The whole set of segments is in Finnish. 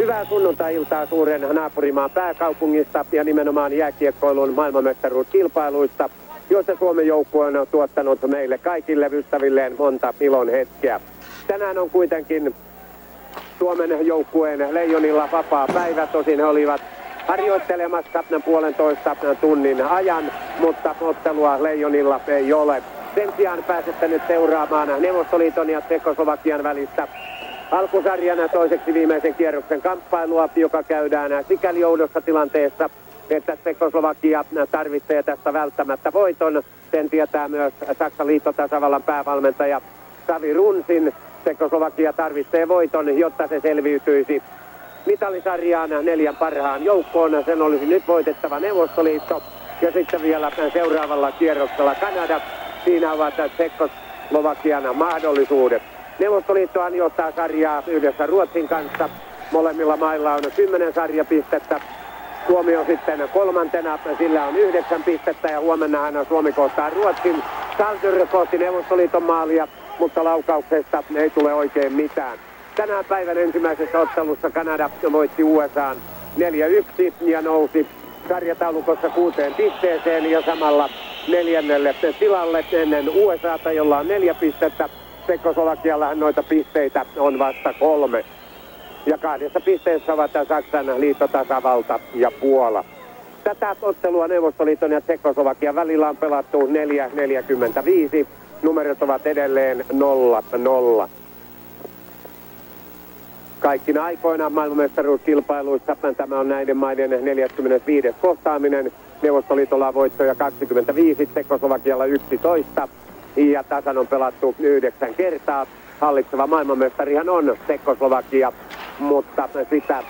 Hyvää sunnuntai-iltaa suuren naapurimaan pääkaupungista ja nimenomaan jääkiekkoilun maailmanmestaruuskilpailuista, joissa Suomen joukkue on tuottanut meille kaikille ystävilleen monta ilon hetkeä. Tänään on kuitenkin Suomen joukkueen leijonilla vapaa päivä, tosin he olivat harjoittelemassa puolentoista tunnin ajan, mutta ottelua leijonilla ei ole. Sen sijaan pääsette nyt seuraamaan Neuvostoliiton ja Tsekoslovakian välistä alkusarjana toiseksi viimeisen kierroksen kamppailua, joka käydään sikäli oudossa tilanteessa, että Tsekoslovakia tarvitsee tästä välttämättä voiton. Sen tietää myös Saksan liittotasavallan päävalmentaja Savi Runsin. Tsekoslovakia tarvitsee voiton, jotta se selviytyisi mitalisarjaan neljän parhaan joukkoon. Sen olisi nyt voitettava Neuvostoliitto ja sitten vielä seuraavalla kierroksella Kanada. Siinä ovat Tsekoslovakian mahdollisuudet. Neuvostoliittohan johtaa sarjaa yhdessä Ruotsin kanssa. Molemmilla mailla on 10 sarjapistettä. Suomi on sitten kolmantena, sillä on yhdeksän pistettä ja huomenna Suomi kohtaa Ruotsin. Salter kohti Neuvostoliiton maalia, mutta laukauksesta ei tule oikein mitään. Tänään päivän ensimmäisessä ottelussa Kanada voitti USA 4-1 ja nousi sarjataulukossa kuuteen pisteeseen ja samalla neljännelle tilalle ennen USAta, jolla on neljä pistettä. Tsekoslovakiallahan noita pisteitä on vasta kolme. Ja kahdessa pisteessä ovat Saksan liittotasavalta ja Puola. Tätä ottelua Neuvostoliiton ja Tsekoslovakian välillä on pelattu 4-45. Numerot ovat edelleen 0-0. Kaikkina aikoina maailmanmestaruuskilpailuissa tämä on näiden maiden 45. kohtaaminen. Neuvostoliitolla on voittoja 25, Tsekoslovakialla 11 ja tasan on pelattu yhdeksän kertaa. Hallitseva maailmanmestarihan on Tsekoslovakia, mutta sitä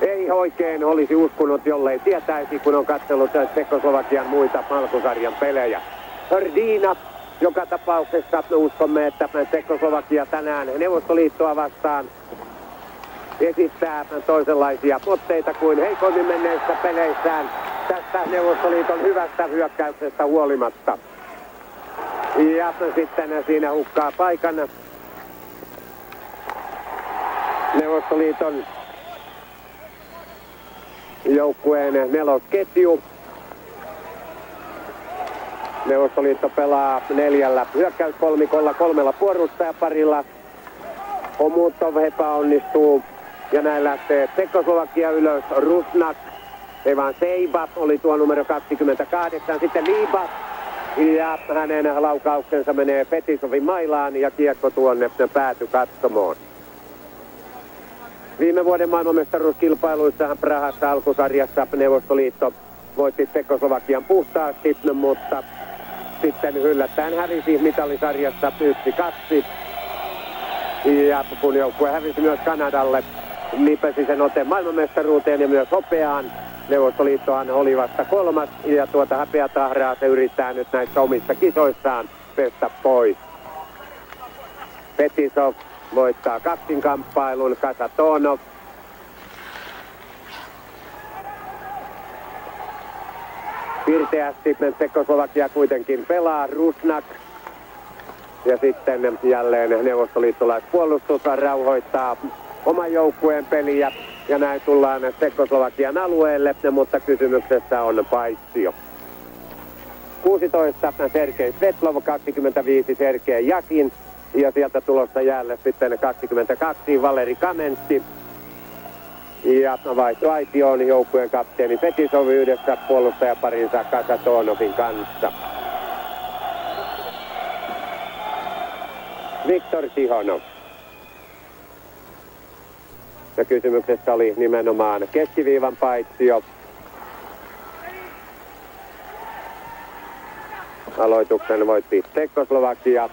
ei oikein olisi uskonut, jollei tietäisi, kun on katsellut Tsekoslovakian muita alkusarjan pelejä. Rdina joka tapauksessa uskomme, että Tsekoslovakia tänään Neuvostoliittoa vastaan esittää toisenlaisia otteita kuin heikommin menneissä peleissään tästä Neuvostoliiton hyvästä hyökkäyksestä huolimatta. Ja sitten siinä hukkaa paikan Neuvostoliiton joukkueen nelosketju. Neuvostoliitto pelaa neljällä hyökkäyskolmikolla, kolmella puolustajaparilla. Omutov epäonnistuu ja näin lähtee Tsekoslovakia ylös. Rusnak, ei vaan Seiba oli tuo numero 28. Sitten Liiba ja hänen laukauksensa menee Fetisovin mailaan ja kiekko tuonne pääty katsomoon. Viime vuoden maailmanmestaruuskilpailuissahan Prahassa alkusarjassa Neuvostoliitto voitti Tsekoslovakian puhtaasti, mutta sitten yllättäen hävisi mitalisarjassa 1-2. Ja kun joukkue hävisi myös Kanadalle, nipesi sen ote maailmanmestaruuteen ja myös hopeaan. Neuvostoliittohan oli vasta kolmas ja tuota häpeätahraa se yrittää nyt näissä omissa kisoissaan pestä pois. Petisov voittaa kaksinkamppailun, Kasatonov Pirteästi Tsekoslovakia kuitenkin pelaa, Rusnak. Ja sitten jälleen neuvostoliittolaispuolustus rauhoittaa oman joukkueen peliä ja näin tullaan Tsekoslovakian alueelle, mutta kysymyksessä on paitsio. 16 Sergei Svetlov, 25 Sergei Jakin ja sieltä tulossa jäälle sitten 22 Valeri Kamentti. Ja vaihto Aitioon joukkueen kapteeni Fetisov yhdessä puolustajaparinsa Kasatonovin kanssa. Viktor Tihonov. Ja kysymyksessä oli nimenomaan keskiviivan paitsio. Aloituksen voitti Tsekoslovakia.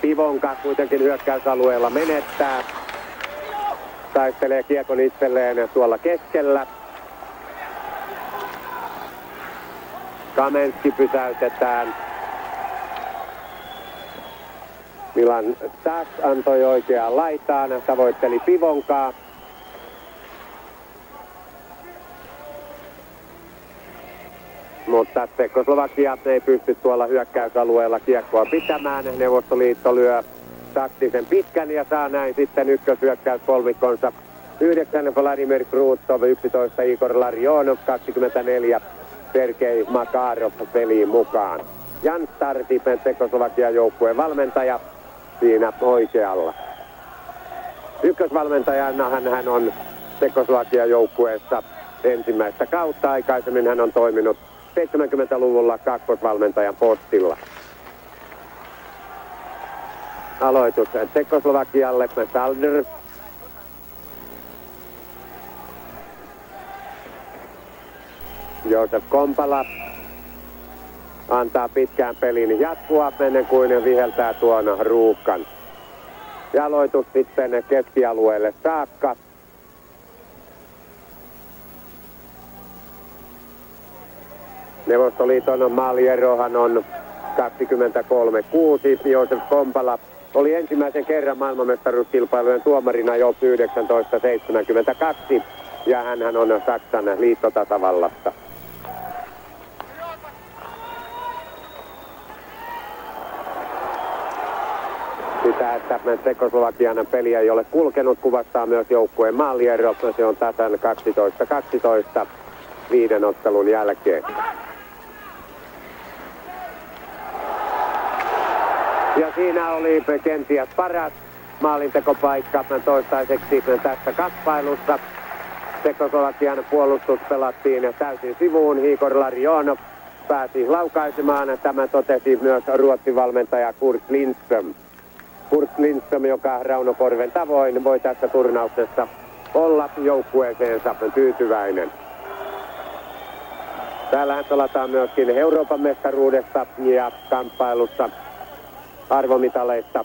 Pivonka kuitenkin hyökkäysalueella menettää. Taistelee kiekon itselleen tuolla keskellä. Kamenski pysäytetään. Milan taas antoi oikeaan laitaan, tavoitteli Pivonkaa. Mutta Tsekoslovakia ei pysty tuolla hyökkäysalueella kiekkoa pitämään. Neuvostoliitto lyö taktisen pitkän ja saa näin sitten ykkösyökkäys kolmikonsa 9 Vladimir Krutov, 11 Igor Larionov, 24 Sergei Makarov peliin mukaan. Jan Starti, Tsekoslovakian joukkueen valmentaja, siinä oikealla. Ykkösvalmentajana hän, hän on Tsekoslovakian joukkueessa ensimmäistä kautta. Aikaisemmin hän on toiminut 70-luvulla kakkosvalmentajan postilla. Aloitus Tsekoslovakialle. Salder Joosef Kompala antaa pitkään pelin jatkua ennen kuin viheltää tuon ruuhkan. Jaloitus sitten keskialueelle saakka. Neuvostoliiton maalierohan on 23-6. Joosef Kompala oli ensimmäisen kerran maailmanmestaruuskilpailujen tuomarina jo 1972 ja hän on Saksan liittotasavallasta. Sitä, että Tsekoslovakian peli ei ole kulkenut, kuvastaa myös joukkueen maaliero. Se on tasan 12-12 viiden ottelun jälkeen. Ja siinä oli kenties paras maalintekopaikka toistaiseksi tässä kappailussa. Tsekoslovakian puolustus pelattiin täysin sivuun. Hikor Larionov pääsi laukaisemaan. Tämä totesi myös Ruotsin valmentaja Kurt Lindström. Kurt Lindström, joka Rauno Korven tavoin voi tässä turnauksessa olla joukkueeseensa tyytyväinen. Täällähän pelataan myöskin Euroopan mestaruudesta ja kamppailussa arvomitaleista.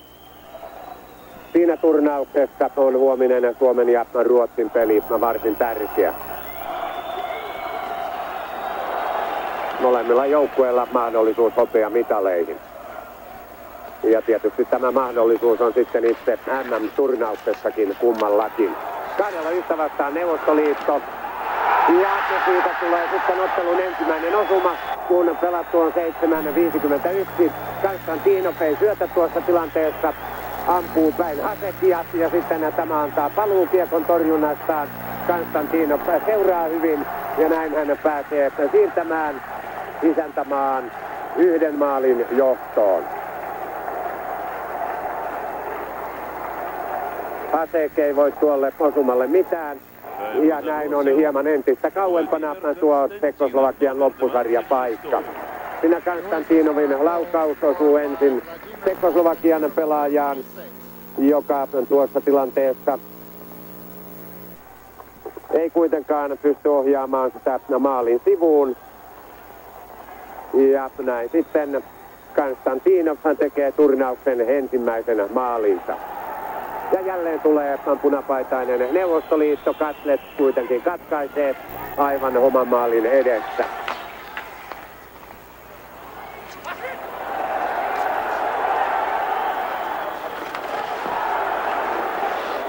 Siinä turnauksessa on huominen Suomen ja Ruotsin peli varsin tärkeä. Molemmilla joukkueilla mahdollisuus hopea mitaleihin. Ja tietysti tämä mahdollisuus on sitten itse MM-turnauksessakin kummallakin. Kahdella yhtä vastaan Neuvostoliitto. Ja siitä tulee sitten ottelun ensimmäinen osuma, kun pelattu on 7.51. Konstantinov ei syötä tuossa tilanteessa. Ampuu päin Hasekia ja sitten tämä antaa paluukiekon torjunnastaan. Konstantinov seuraa hyvin ja näin hän pääsee siirtämään isäntämaan yhden maalin johtoon. Pasek ei voi tuolle osumalle mitään. Ja näin on hieman entistä kauempana tuo Tsekoslovakian loppusarjapaikka. Siinä Konstantinovin laukaus osuu ensin Tsekoslovakian pelaajaan, joka tuossa tilanteessa ei kuitenkaan pysty ohjaamaan sitä maalin sivuun. Ja näin sitten Konstantinov tekee turnauksen ensimmäisenä maalinsa. Ja jälleen tulee punapaitainen Neuvostoliitto. Katlet kuitenkin katkaisee aivan oman maalin edessä.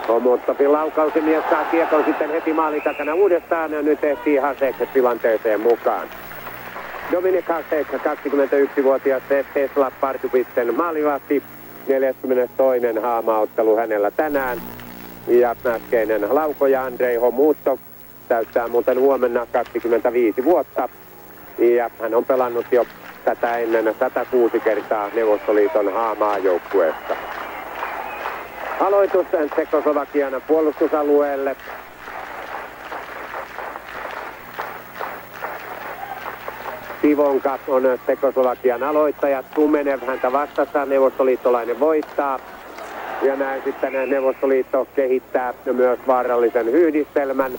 Omottapin mies saa kiekon sitten heti maalin takana uudestaan ja nyt ehtii Hasek tilanteeseen mukaan. Dominik Hasek, 21-vuotias Tesla Partupisten maalivahti. 42. haamaottelu hänellä tänään. Ja äskeinen laukoja Andrei Homuutto täyttää muuten huomenna 25 vuotta. Ja hän on pelannut jo tätä ennen 106 kertaa Neuvostoliiton haamaajoukkueesta. Aloitus Tsekoslovakian puolustusalueelle. Sivonka on Tsekoslovakian aloittaja. Tumenev häntä vastassa. Neuvostoliittolainen voittaa. Ja näin sitten Neuvostoliitto kehittää myös vaarallisen yhdistelmän,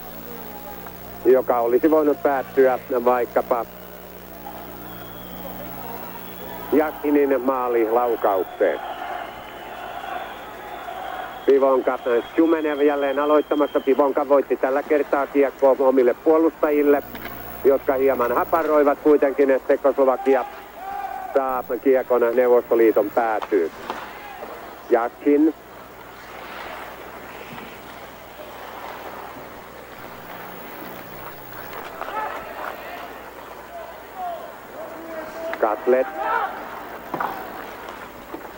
joka olisi voinut päättyä vaikkapa Jakinin maali laukaukseen. Pivonka Jumenev jälleen aloittamassa. Pivonka voitti tällä kertaa kiekkoa omille puolustajille jotka hieman haparoivat kuitenkin, että Tsekoslovakia saa kiekon Neuvostoliiton päätyy. Jakin. Katlet.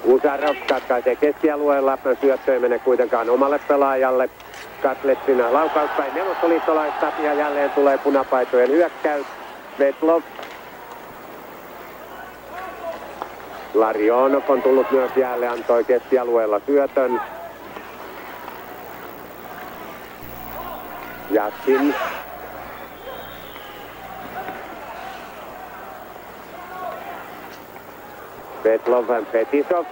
Usarov katkaisee keskialueella. Syöttö ei mene kuitenkaan omalle pelaajalle. Katletsin laukaus päin neuvostoliittolaista ja jälleen tulee punapaitojen hyökkäys. Vetlov. Larionov on tullut myös jälleen, antoi keskialueella syötön. Jaskin. Petlov Petisov.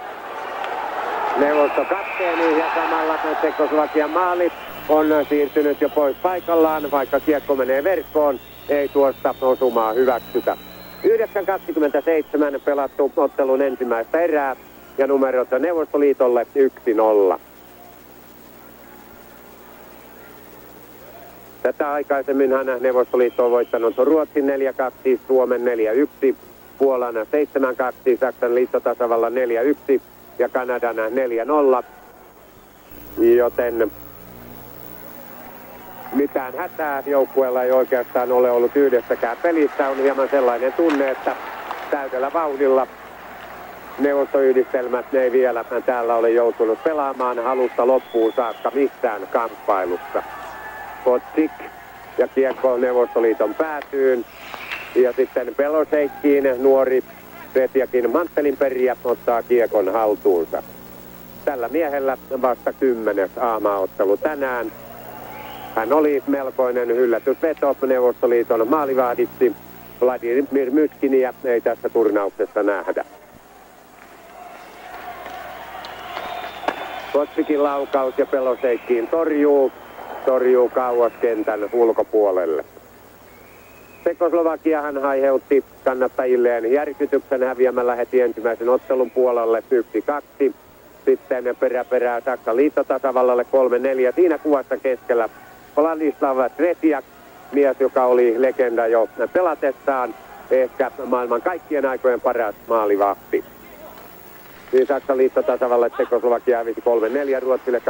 Neuvosto kapteeni ja samalla Tsekoslovakian maali on siirtynyt jo pois paikallaan, vaikka kiekko menee verkkoon. Ei tuosta osumaa hyväksytä. 9.27 pelattu ottelun ensimmäistä erää ja numerot Neuvostoliitolle 1-0. Tätä aikaisemminhan Neuvostoliitto on voittanut Ruotsin 4-2, Suomen 4-1, Puolan 7-2, Saksan liittotasavallan 4-1 ja Kanadan 4-0. Joten mitään hätää joukkueella ei oikeastaan ole ollut yhdessäkään pelissä. On hieman sellainen tunne, että täydellä vauhdilla neuvostoyhdistelmät ne ei vielä täällä ole joutunut pelaamaan alusta loppuun saakka missään kamppailussa. Kotsik ja kiekko Neuvostoliiton päätyyn. Ja sitten Peloseikkiin nuori Petjakin Manttelinperiä ottaa kiekon haltuunsa. Tällä miehellä vasta kymmenes aamaottelu tänään. Hän oli melkoinen yllätysveto Neuvostoliiton maalivahdiksi. Vladimir Myskiniä ei tässä turnauksessa nähdä. Kotsikin laukaus ja Peloseikkiin torjuu torjuu kauas kentän ulkopuolelle. Sekoslovakiahan aiheutti kannattajilleen järkytyksen häviämällä heti ensimmäisen ottelun puolelle 1-2. Sitten perä perää Saksan liittotasavallalle 3-4. Siinä kuvassa keskellä Vladislav Tretiak, mies, joka oli legenda jo pelatessaan. Ehkä maailman kaikkien aikojen paras maalivahti niin Saksan liittotasavalle Tsekoslovakia hävisi 3-4, Ruotsille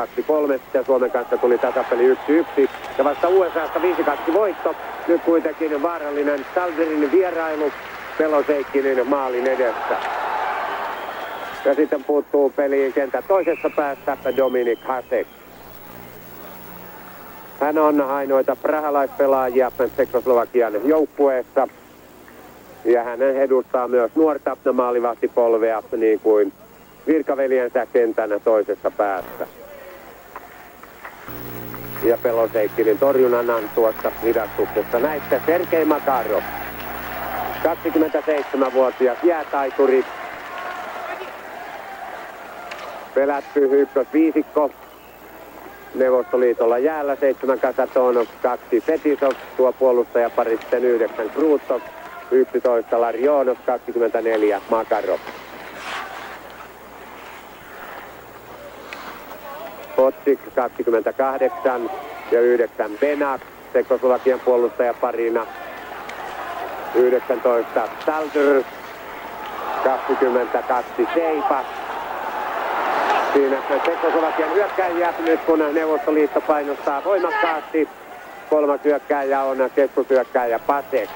2-3 ja Suomen kanssa tuli tasapeli 1-1. Ja vasta USAsta 5-2 voitto. Nyt kuitenkin vaarallinen Salderin vierailu Peloseikkinin maalin edessä. Ja sitten puuttuu peliin kentän toisessa päässä Dominik Hasek. Hän on ainoita prahalaispelaajia Tsekoslovakian joukkueessa. Ja hän edustaa myös nuorta maalivahtipolvea, niin kuin virkaveljensä kentän toisessa päässä. Ja Peloseikkinin torjunnan tuossa hidastuksessa näitte Sergei Makarov. 27-vuotias jäätaituri. Pelätty ykkösviisikko. Neuvostoliitolla jäällä 7 Kasatonov, 2 Fetisov, tuo puolustajapari sitten 9 Krutov, 11 Larionov, 24 Makarov. Kotsik 28 ja 9 Benak Tsekoslovakian puolustajaparina. 19 Stalder, 22 Seipa. Siinä Tsekoslovakian hyökkäjiä nyt kun Neuvostoliitto painostaa voimakkaasti. Kolmas hyökkäjä on keskusyökkäjä Pasek.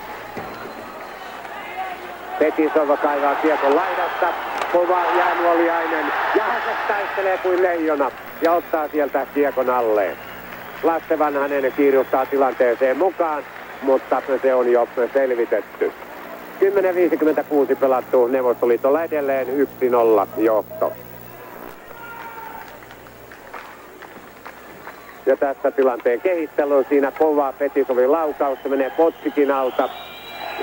Petisova kaivaa kiekon laidasta. Kova jäänuoliainen. Ja Hasek taistelee kuin leijona ja ottaa sieltä kiekon alleen. Lasse Vanhanen kiirustaa tilanteeseen mukaan, mutta se on jo selvitetty. 10.56 pelattu Neuvostoliitolla edelleen 1-0 johto. Ja tässä tilanteen kehittely on siinä kova Petisovin laukaus, se menee Potsikin alta.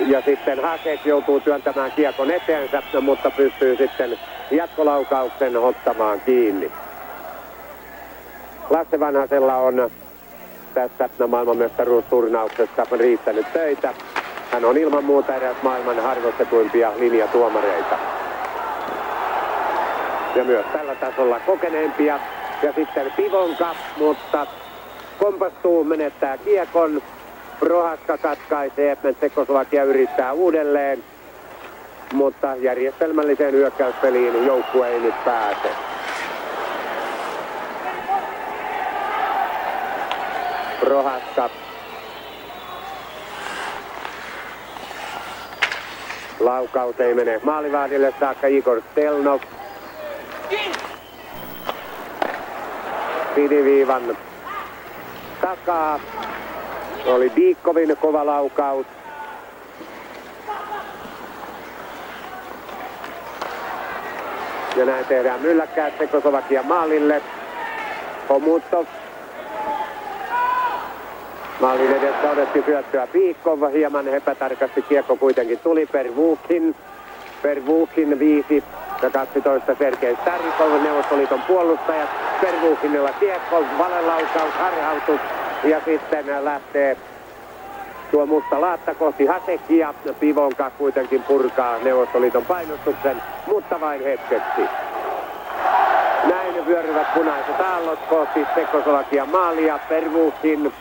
Ja sitten Hasek joutuu työntämään kiekon eteensä, mutta pystyy sitten jatkolaukauksen ottamaan kiinni. Lasse Vanhasella on tässä maailmanmestaruusturnauksessa riittänyt töitä. Hän on ilman muuta eräs maailman harvostetuimpia linjatuomareita. Ja myös tällä tasolla kokeneempia. Ja sitten Pivonka, mutta kompastuu, menettää kiekon. Prohaska katkaisee, Tsekoslovakia yrittää uudelleen. Mutta järjestelmälliseen hyökkäyspeliin joukkue ei nyt pääse. Prohaska. Laukaus ei mene maalivahdille saakka Igor Stelnov. Siniviivan takaa. Oli Diikkovin kova laukaus. Ja näin tehdään mylläkkää Tsekoslovakia maalille. Homutov. Maalin edessä odotti syöttöä Piikkov. Hieman epätarkasti kiekko kuitenkin tuli per Vukin. Per Vukin viisi ja 12 Sergei Starikov, Neuvostoliiton puolustajat. Per Vukinilla kiekko, valelaukaus, harhautus ja sitten lähtee tuo musta laatta kohti Hasekia. Pivonka kuitenkin purkaa Neuvostoliiton painostuksen, mutta vain hetkeksi. Näin vyöryvät punaiset aallot kohti Tsekoslovakia maalia. Pervuukin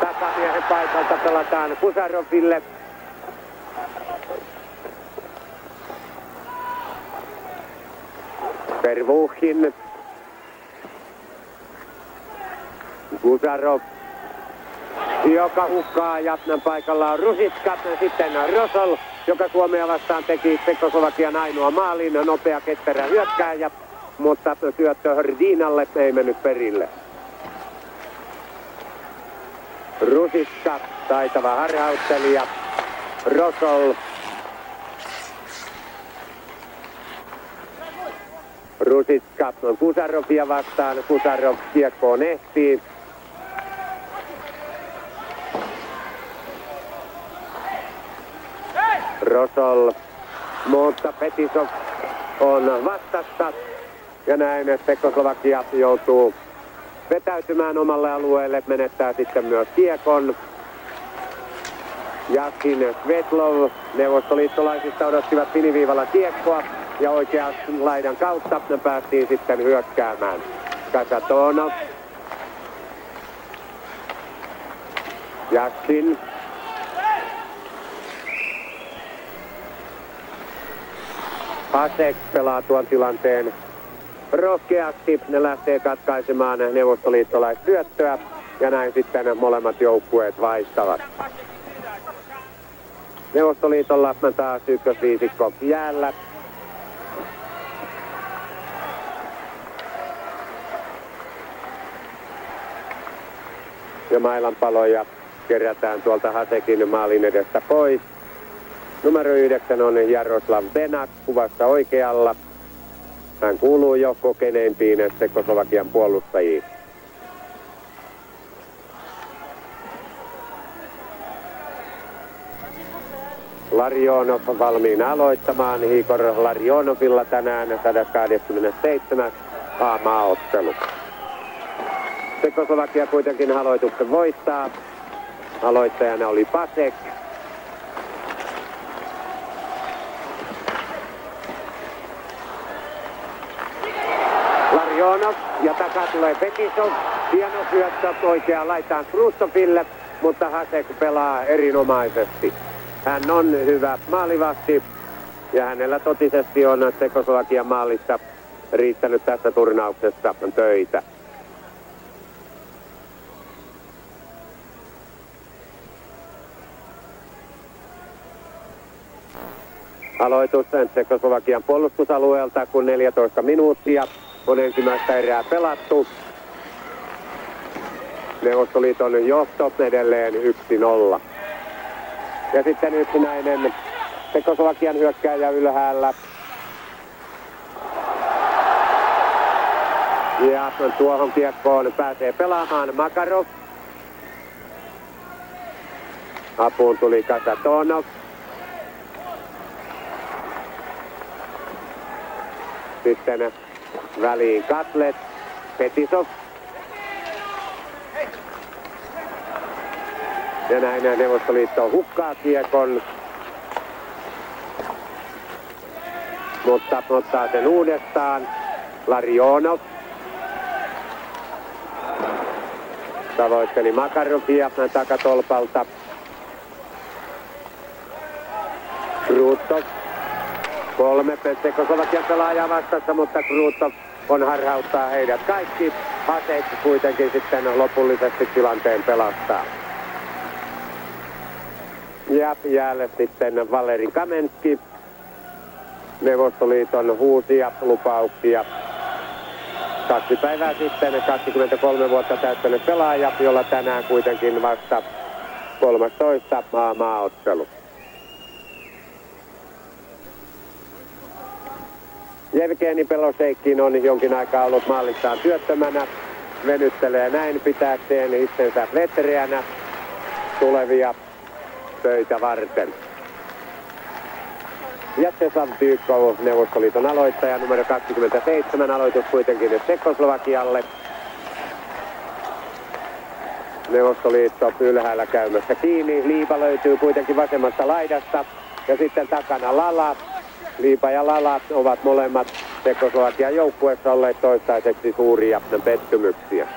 takamiehen paikalta pelataan Kusaroville. Pervuuhin Gusarov, joka hukkaa ja paikalla on Rusitka, sitten Rosol, joka Suomea vastaan teki Tsekoslovakian ainoa maalin, nopea ketterä hyökkääjä, mutta syöttö Hrdinalle ei mennyt perille. Rusiska, taitava harhauttelija, Rosol Rusiska Kusarovia vastaan. Kusarov kiekkoon ehtii. Rosol, mutta Petisov on vastassa. Ja näin Tsekoslovakia joutuu vetäytymään omalle alueelle, menettää sitten myös kiekon. Jakin Svetlov, neuvostoliittolaisista odottivat siniviivalla kiekkoa ja oikean laidan kautta päästiin sitten hyökkäämään. Kasatono. Jaksin Pasek pelaa tuon tilanteen rohkeasti. Ne lähtee katkaisemaan neuvostoliittolaisyöttöä ja näin sitten molemmat joukkueet vaihtavat. Neuvostoliitolla taas ykkösviisikko jäällä. Ja mailanpaloja kerätään tuolta Hasekin maalin edestä pois. Numero 9 on Jaroslav Benak kuvassa oikealla. Hän kuuluu jo kokeneimpiin Tsekoslovakian puolustajiin. Larionov valmiina aloittamaan. Igor Larionovilla tänään 127. A-maaottelu. Tsekoslovakia kuitenkin aloituksen voittaa. Aloittajana oli Pasek. Larionov ja takaa tulee Petisov. Hieno syöttö oikeaan laitaan Krustoville, mutta Hasek pelaa erinomaisesti. Hän on hyvä maalivahti ja hänellä totisesti on Tsekoslovakian maalissa riittänyt tässä turnauksessa töitä. Aloitus Tsekoslovakian puolustusalueelta, kun 14 minuuttia on ensimmäistä erää pelattu. Neuvostoliiton johto edelleen 1-0. Ja sitten yksinäinen Tsekoslovakian hyökkääjä ylhäällä. Ja tuohon kiekkoon pääsee pelaamaan Makarov. Apuun tuli Kasatonov. Sitten väliin Katlet, Petisov. Ja näin Neuvostoliitto hukkaa kiekon. Mutta ottaa sen uudestaan. Larionov. Tavoitteli Makarovia takatolpalta. Krutov Kolme Tsekoslovakian pelaajaa vastassa, mutta Krutov on harhauttaa heidät kaikki. Hasek kuitenkin sitten lopullisesti tilanteen pelastaa. Ja jäälle sitten Valeri Kamenski. Neuvostoliiton uusia lupauksia. Kaksi päivää sitten 23 vuotta täyttänyt pelaaja, jolla tänään kuitenkin vasta 13 maa maaottelu. Jevgeni Peloseikin on jonkin aikaa ollut maalissaan työttömänä. Venyttelee näin pitääkseen itsensä vetreänä tulevia töitä varten. Jatseslav Tykov, Neuvostoliiton aloittaja, numero 27, aloitus kuitenkin Tsekoslovakialle. Neuvostoliitto ylhäällä käymässä kiinni. Liipa löytyy kuitenkin vasemmasta laidasta. Ja sitten takana Lala. Liipa ja Lala ovat molemmat Tsekoslovakian joukkueessa olleet toistaiseksi suuria pettymyksiä.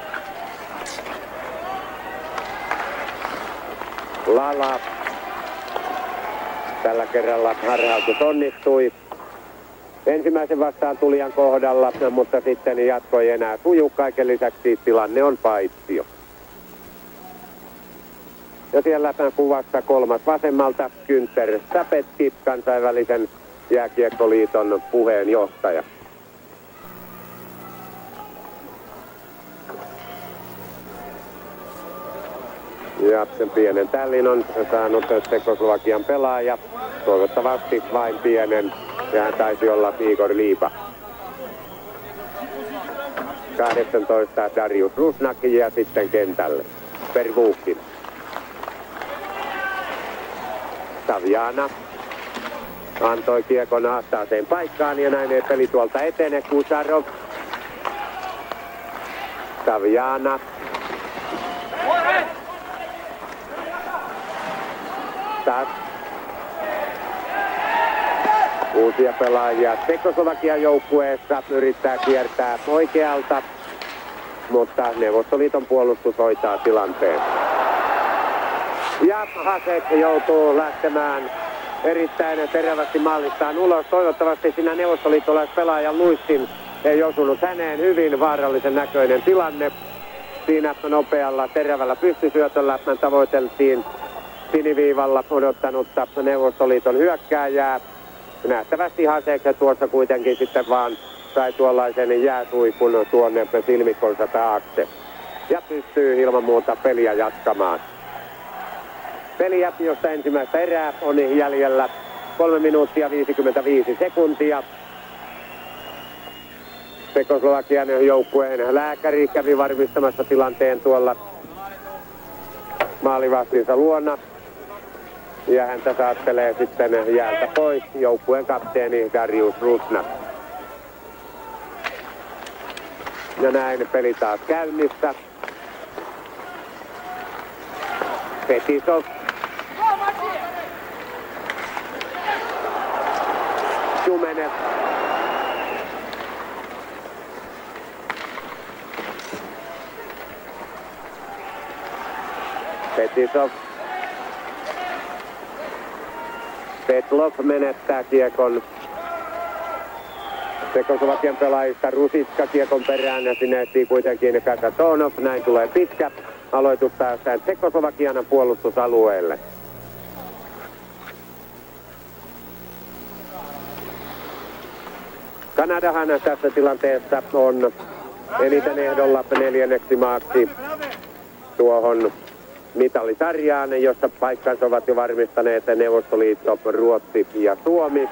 Lala tällä kerralla harhautus onnistui. Ensimmäisen vastaan tulijan kohdalla, mutta sitten jatkoi enää suju. Kaiken lisäksi tilanne on paitsio. Ja siellä kuvassa kolmas vasemmalta Günther Säpetki, kansainvälisen jääkiekkoliiton puheenjohtaja. Ja sen pienen tällin on saanut Tsekoslovakian pelaaja. Toivottavasti vain pienen. Ja hän taisi olla Igor Liipa. 18 Darius Rusnaki ja sitten kentälle. Pervuukin. Savjana antoi kiekon ahtaaseen paikkaan ja näin ei peli tuolta etene. Kusarov. Savjana. Taas uusia pelaajia Tsekoslovakian joukkueessa yrittää kiertää oikealta, mutta Neuvostoliiton puolustus hoitaa tilanteen. Ja Hasek joutuu lähtemään erittäin terävästi mallistaan ulos. Toivottavasti siinä neuvostoliittolaispelaajan luistin ei osunut häneen. Hyvin vaarallisen näköinen tilanne. Siinä nopealla terävällä pystysyötöllä tavoiteltiin siniviivalla odottanutta Neuvostoliiton hyökkääjää. Nähtävästi Hasekse tuossa kuitenkin sitten vaan sai tuollaisen jääsuikun tuonne silmikkonsa taakse. Ja pystyy ilman muuta peliä jatkamaan. Peliä, josta ensimmäistä erää on jäljellä 3 minuuttia 55 sekuntia. Tsekoslovakian joukkueen lääkäri kävi varmistamassa tilanteen tuolla maalivahtinsa luona. Ja häntä saattelee sitten jäältä pois joukkueen kapteeni Darius Rusna. Ja näin peli taas käynnissä. Petisov Jumenev. Petisov. Petlov menettää kiekon. Tsekoslovakian pelaajista Rusitska kiekon perään ja sinne etsii kuitenkin Kasatonov. Näin tulee pitkä aloitus päästään Tsekoslovakian puolustusalueelle. Kanadahan tässä tilanteessa on eniten ehdolla neljänneksi maaksi tuohon mitalisarjaan, jossa paikkansa ovat jo varmistaneet Neuvostoliitto, Ruotsi ja Suomi.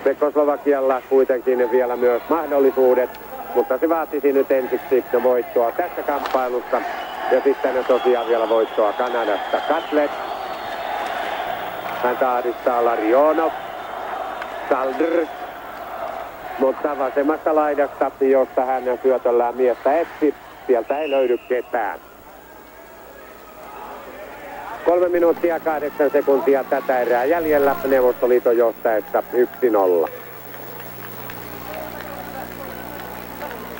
Tsekoslovakialla kuitenkin vielä myös mahdollisuudet, mutta se vaatisi nyt ensiksi voittoa tässä kamppailussa ja sitten tosiaan vielä voittoa Kanadasta. Katlet. Hän tahdistaa Larionov. Saldr mutta vasemmasta laidasta, josta hän syötöllään miestä etsi, sieltä ei löydy ketään. Kolme minuuttia kahdeksan sekuntia tätä erää jäljellä Neuvostoliiton johtaessa 1-0.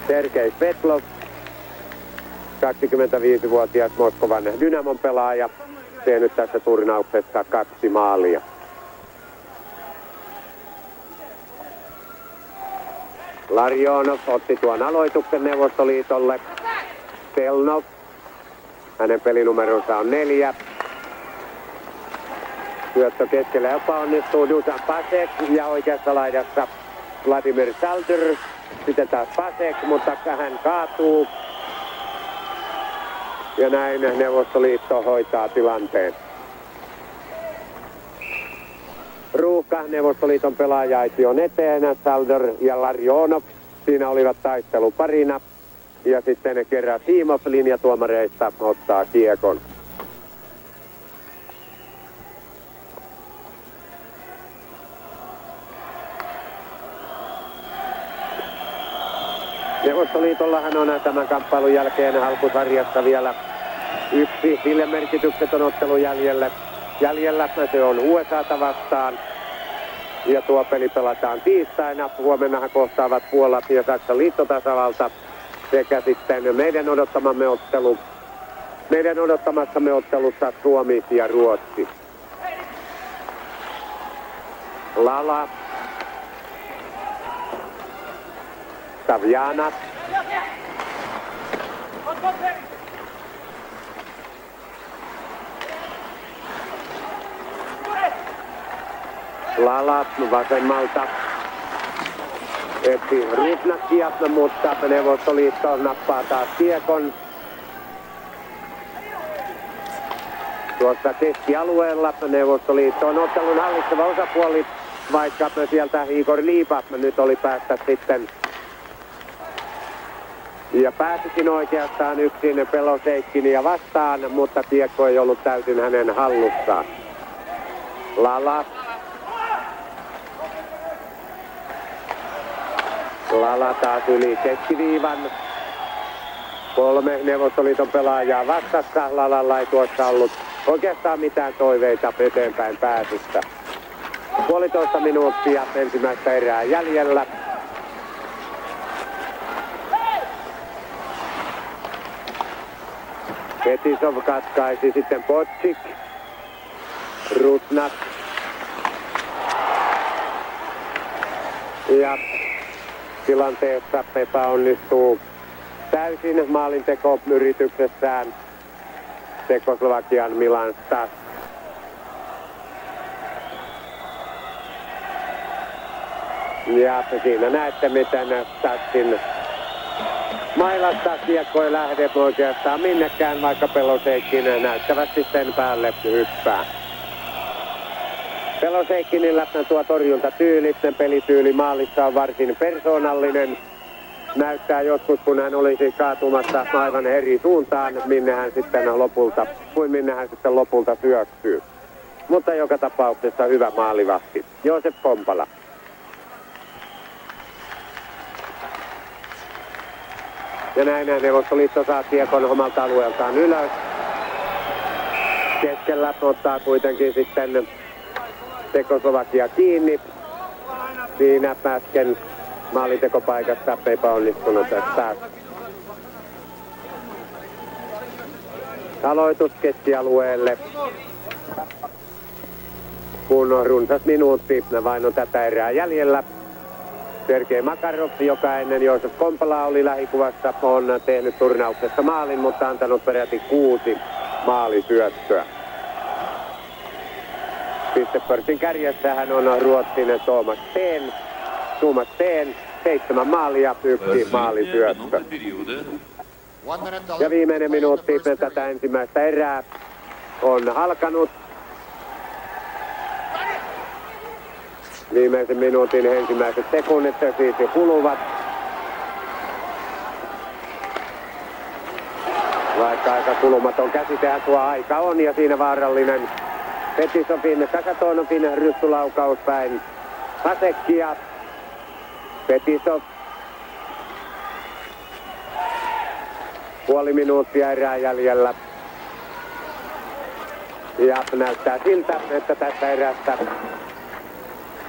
Sergei Petlov, 25-vuotias Moskovan Dynamon pelaaja, tehnyt tässä turnauksessa kaksi maalia. Larionov otti tuon aloituksen Neuvostoliitolle. Selnov. Hänen pelinumeronsa on neljä. Syöttö keskellä jopa Dusan Pasek ja oikeassa laidassa Vladimir Salder. Sitten taas Pasek, mutta hän kaatuu. Ja näin Neuvostoliitto hoitaa tilanteen. Ruuhka Neuvostoliiton on eteen, Salder ja Larionov. Siinä olivat taisteluparina. Ja sitten kerran Simov linjatuomareista ottaa kiekon. Neuvostoliitollahan on tämän kamppailun jälkeen alkusarjassa vielä yksi sille merkityksetön ottelu jäljellä. Jäljellä se on USAta vastaan. Ja tuo peli pelataan tiistaina. Huomennahan kohtaavat Puola ja Saksan liittotasavalta sekä sitten meidän odottamamme ottelu, meidän odottamassamme ottelussa Suomi ja Ruotsi. Lala. Savjana. Lala vasemmalta etsi Rudnakia, mutta Neuvostoliitto nappaa taas kiekon. Tuossa keskialueella Neuvostoliitto on ottelun hallitseva osapuoli, vaikka sieltä Igor Liipa nyt oli päästä sitten ja pääsikin oikeastaan yksin Peloseikkiniä vastaan, mutta kiekko ei ollut täysin hänen hallussaan. Lala Lala taas yli keskiviivan. Kolme Neuvostoliiton pelaajaa vastassa. Lalalla ei tuossa ollut oikeastaan mitään toiveita eteenpäin pääsystä. Puolitoista minuuttia ensimmäistä erää jäljellä. Petisov katkaisi sitten Potsik. Rutnak. Ja tilanteessa epäonnistuu täysin maalinteko-yrityksessään Tekoslovakian Milan Stas. Ja siinä näette, miten Stassin mailasta kiekko ei lähde oikeastaan minnekään, vaikka peloseikin näyttävät sitten päälle hyppää. Peloseikkinillä tuo torjuntatyyli, sen pelityyli maalissa on varsin persoonallinen. Näyttää joskus, kun hän olisi kaatumassa aivan eri suuntaan, minne hän sitten lopulta, kuin minne hän sitten lopulta syöksyy. Mutta joka tapauksessa hyvä maalivahti. Joosep Kompala. Ja näin Neuvostoliitto saa kiekon omalta alueeltaan ylös. Keskellä ottaa kuitenkin sitten Tekoslovakia kiinni. Siinä äsken maalitekopaikasta epäonnistunut taas. Aloitus keskialueelle. Kun on runsas minuutti, vain on tätä erää jäljellä. Sergei Makarov, joka ennen Joosef Kompala oli lähikuvassa, on tehnyt turnauksessa maalin, mutta antanut peräti kuusi maalisyöttöä. Pistepörssin kärjessä hän on Ruotsin Thomas Teen. Thomas Teen, seitsemän maalia, yksi maalisyöttö. Ja viimeinen minuutti tätä ensimmäistä erää on alkanut. Viimeisen minuutin ensimmäiset sekunnit siis jo kuluvat. Vaikka aika kulumaton käsitehän tuo aika on ja siinä vaarallinen Petisovin Kasatonovin rystulaukaus päin Hasekkia. Petisov. Puoli minuuttia erää jäljellä. Ja näyttää siltä, että tässä erässä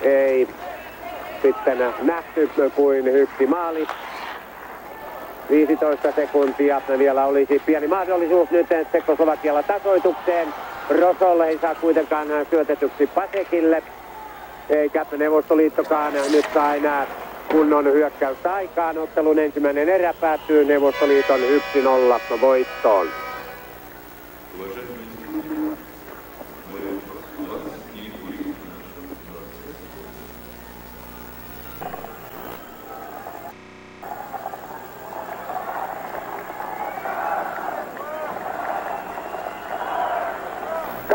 ei sitten nähty kuin yksi maali. 15 sekuntia. Vielä olisi pieni mahdollisuus nyt Tsekoslovakialla tasoitukseen. Rosolle ei saa kuitenkaan syötetyksi Pasekille. Eikä Neuvostoliittokaan nyt saa enää kunnon hyökkäystä aikaan. Ottelun ensimmäinen erä päättyy Neuvostoliiton 1-0 voittoon.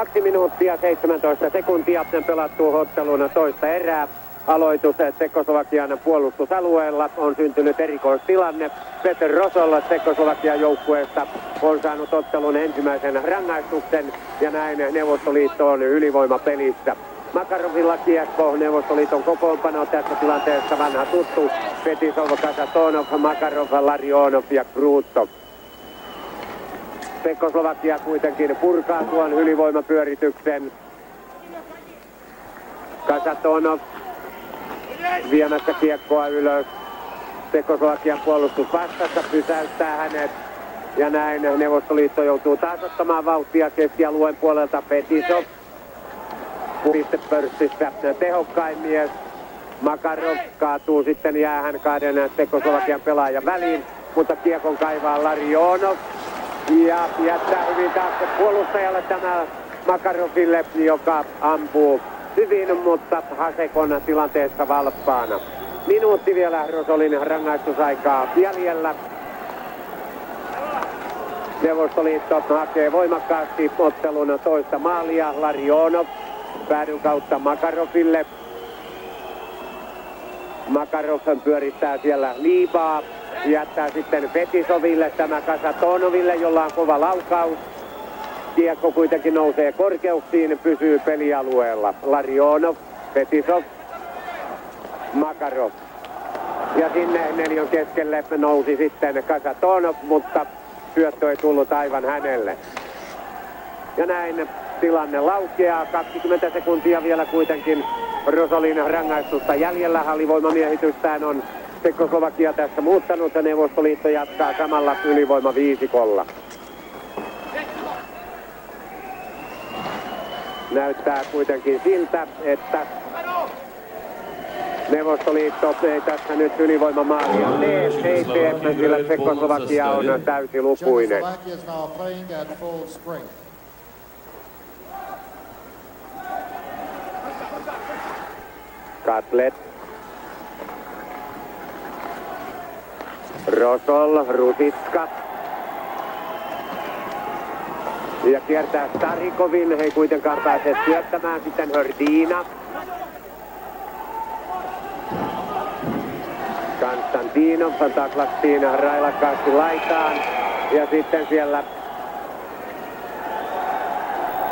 Kaksi minuuttia 17 sekuntia pelattu ottelun toista erää. Aloitus Tsekoslovakian puolustusalueella on syntynyt erikoistilanne. Peter Rosolla Tsekoslovakian joukkueesta on saanut ottelun ensimmäisen rangaistuksen ja näin Neuvostoliitto on ylivoimapelissä. Makarovilla kiekko Neuvostoliiton kokoonpano tässä tilanteessa vanha tuttu. Petisov, Kasatonov, Makarov, Larionov ja Krutov. Tsekoslovakia kuitenkin purkaa tuon ylivoimapyörityksen. Kasatonov viemässä kiekkoa ylös. Tsekoslovakian puolustus vastassa pysäyttää hänet. Ja näin Neuvostoliitto joutuu taas ottamaan vauhtia keskialueen puolelta Petisov. Pistepörssissä tehokkain mies. Makarov kaatuu sitten jäähän kahden Tsekoslovakian pelaajan väliin, mutta kiekon kaivaa Larionov. Ja jättää hyvin taakse puolustajalle tämä Makaroville, joka ampuu hyvin, mutta Hasekon tilanteessa valppaana. Minuutti vielä Rosolin rangaistusaikaa jäljellä. Neuvostoliitto hakee voimakkaasti ottelun toista maalia. Larionov päädyn kautta Makaroville. Makarov pyörittää siellä liibaa. Jättää sitten Fetisoville tämä Kasatonoville, jolla on kova laukaus. Kiekko kuitenkin nousee korkeuksiin, pysyy pelialueella. Larionov, Fetisov, Makarov. Ja sinne neljän keskelle nousi sitten Kasatonov, mutta syöttö ei tullut aivan hänelle. Ja näin tilanne laukeaa. 20 sekuntia vielä kuitenkin Rosolin rangaistusta jäljellä. Alivoimamiehitystään on Tsekoslovakia tässä muuttanut ja Neuvostoliitto jatkaa samalla ylivoimaviisikolla. Näyttää kuitenkin siltä, että Neuvostoliitto ei tässä nyt ylivoimamaalia tee, ei tee, sillä Tsekoslovakia on täysilukuinen. Katlet. Rosol, Rusitska. Ja kiertää Starikovin, ei kuitenkaan pääse syöttämään sitten Hördina. Konstantinov taklattiin railakkaasti laitaan. Ja sitten siellä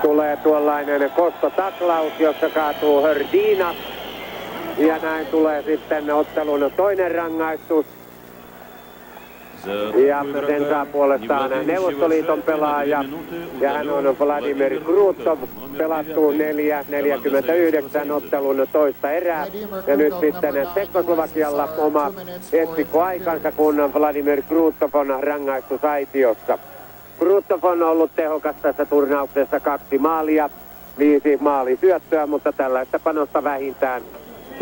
tulee tuollainen kostotaklaus, jossa kaatuu Hördina. Ja näin tulee sitten ottelun toinen rangaistus. Ja sen saa puolestaan Neuvostoliiton pelaaja. Ja hän on Vladimir Krutov. Pelattu 4-49 ottelun toista erää. Ja nyt sitten Tsekoslovakialla oma etsikkoaikansa, kun Vladimir Krutov on rangaistusaitiossa. Krutov on ollut tehokas tässä turnauksessa kaksi maalia, viisi maalisyöttöä, mutta tällaista panosta vähintään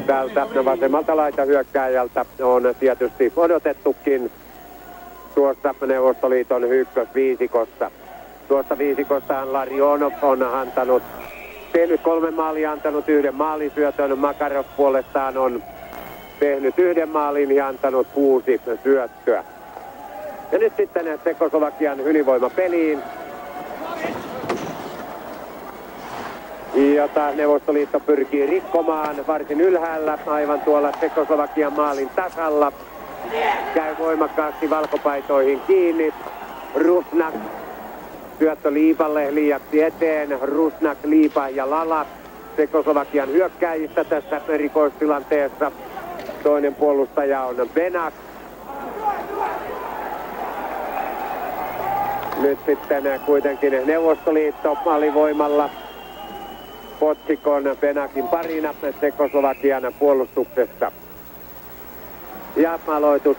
tältä vasemmalta laita hyökkääjältä on tietysti odotettukin tuosta Neuvostoliiton ykkösviisikosta. Tuosta viisikosta Larionov on antanut, tehnyt kolme maalia, antanut yhden maalisyötön. Makarov puolestaan on tehnyt yhden maalin ja antanut kuusi syöttöä. Ja nyt sitten Tsekoslovakian ylivoimapeliin. jota Neuvostoliitto pyrkii rikkomaan varsin ylhäällä, aivan tuolla Tsekoslovakian maalin tasalla. Käy voimakkaasti valkopaitoihin kiinni. Rusnak syöttö Liipalle liiaksi eteen. Rusnak, Liipa ja Lala Tsekoslovakian hyökkäjistä tässä erikoistilanteessa. Toinen puolustaja on Benak. Nyt sitten kuitenkin Neuvostoliitto alivoimalla Potsikon Benakin parina Tsekoslovakian puolustuksessa. Ja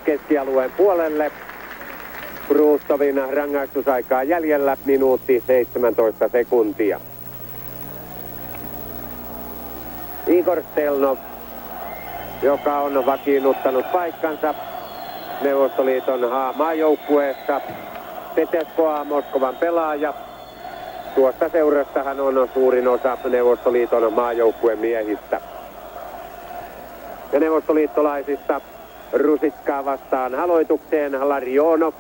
keskialueen puolelle. Bruustovin rangaistusaikaa jäljellä minuutti 17 sekuntia. Igor Stelnov, joka on vakiinnuttanut paikkansa Neuvostoliiton maajoukkueessa. Teteskoa Moskovan pelaaja. Tuosta seurastahan on suurin osa Neuvostoliiton maajoukkueen miehistä. Ja neuvostoliittolaisista Rusikkaa vastaan haloitukseen Larionov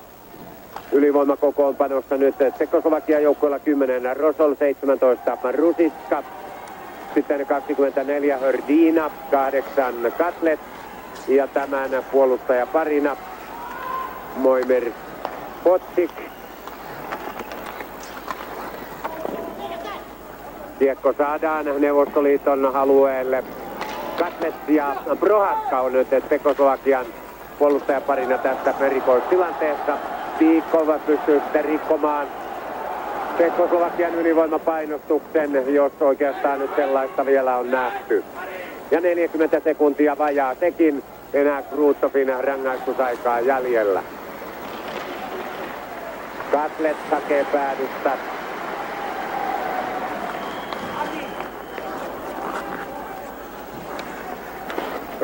ylivoimakokoonpanossa nyt Tsekoslovakian joukkueella 10 Rosol 17 Rusiska. Sitten 24 Hördina, 8 Katlet. Ja tämän puolustaja parina. Moimer Potsik. Kiekko saadaan Neuvostoliiton alueelle. Katlet ja Prohaska on nyt Tsekoslovakian puolustajaparina tässä erikoistilanteessa. Piikova pystyy sitten rikkomaan Tsekoslovakian ylivoimapainostuksen, jos oikeastaan nyt sellaista vielä on nähty. Ja 40 sekuntia vajaa sekin enää Kruutsofin rangaistusaikaa jäljellä. Katlet hakee päädystä.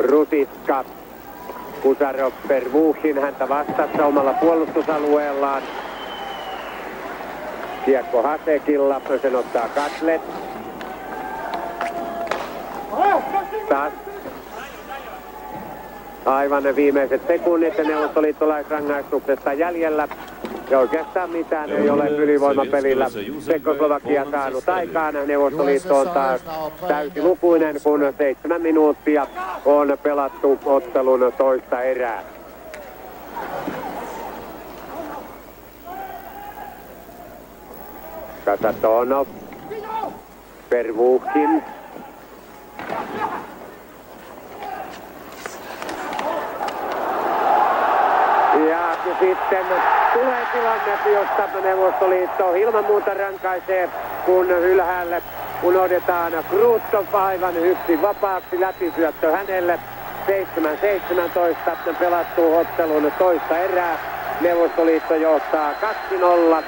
Rusiska Kusarov Pervuhin häntä vastassa omalla puolustusalueellaan. Kiekko Hasekilla, sen ottaa Katlet. Taas aivan viimeiset sekunnit neuvostoliittolaisrangaistuksesta jäljellä. Ja oikeastaan mitään ei ole ylivoimapelillä Tsekoslovakia saanut aikaan. Neuvostoliitto on taas täysilukuinen, kun seitsemän minuuttia on pelattu ottelun toista erää. Kasatonov. Pervuukin. Ja sitten tulee tilanne, josta Neuvostoliitto ilman muuta rankaisee, kun ylhäälle unohdetaan Kruuttov aivan yksi vapaaksi läpisyöttö hänelle. 7-17 pelattu ottelun toista erää. Neuvostoliitto johtaa 2-0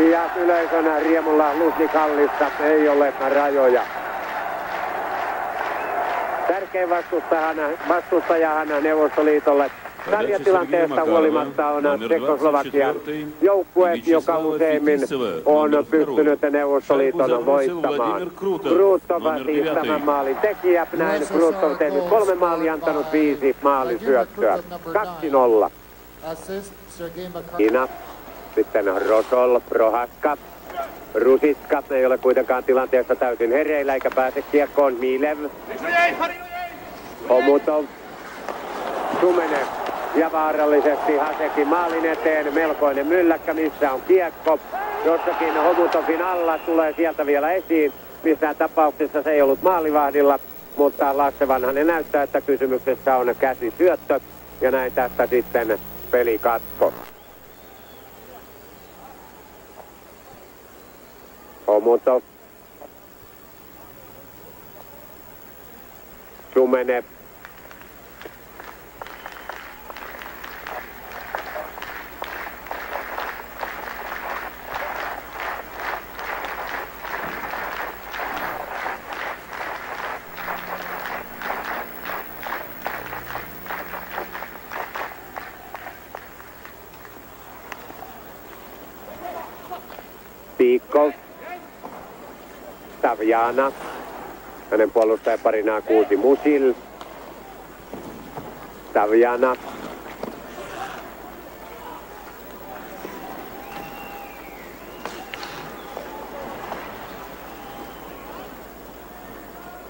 ja yleisön riemulla Lusnikallissa ei ole rajoja. Tärkein vastustajahan, vastustajahan Neuvostoliitolle sarjatilanteesta huolimatta on Tsekoslovakian joukkue, joka useimmin on pystynyt Neuvostoliiton voittamaan. Krutov siis tämän maalin tekijä. Näin Krutov tehnyt kolme maalia, antanut viisi maalisyöttöä. 2-0. Ina. Sitten Rosol, Prohaska. Rusiska ei ole kuitenkaan tilanteessa täysin hereillä eikä pääse kiekkoon. Milev. Omutov. Sumenev ja vaarallisesti Hasekin maalin eteen. Melkoinen mylläkkä, missä on kiekko. Jossakin Homutovin alla tulee sieltä vielä esiin. Missään tapauksessa se ei ollut maalivahdilla, mutta Lasse Vanhanen näyttää, että kysymyksessä on käsisyöttö. Ja näin tästä sitten pelikatko. Homutov. Sumenev Piikko. Savjana. Hänen puolustajaparinaan Kuusi Musil. Savjana.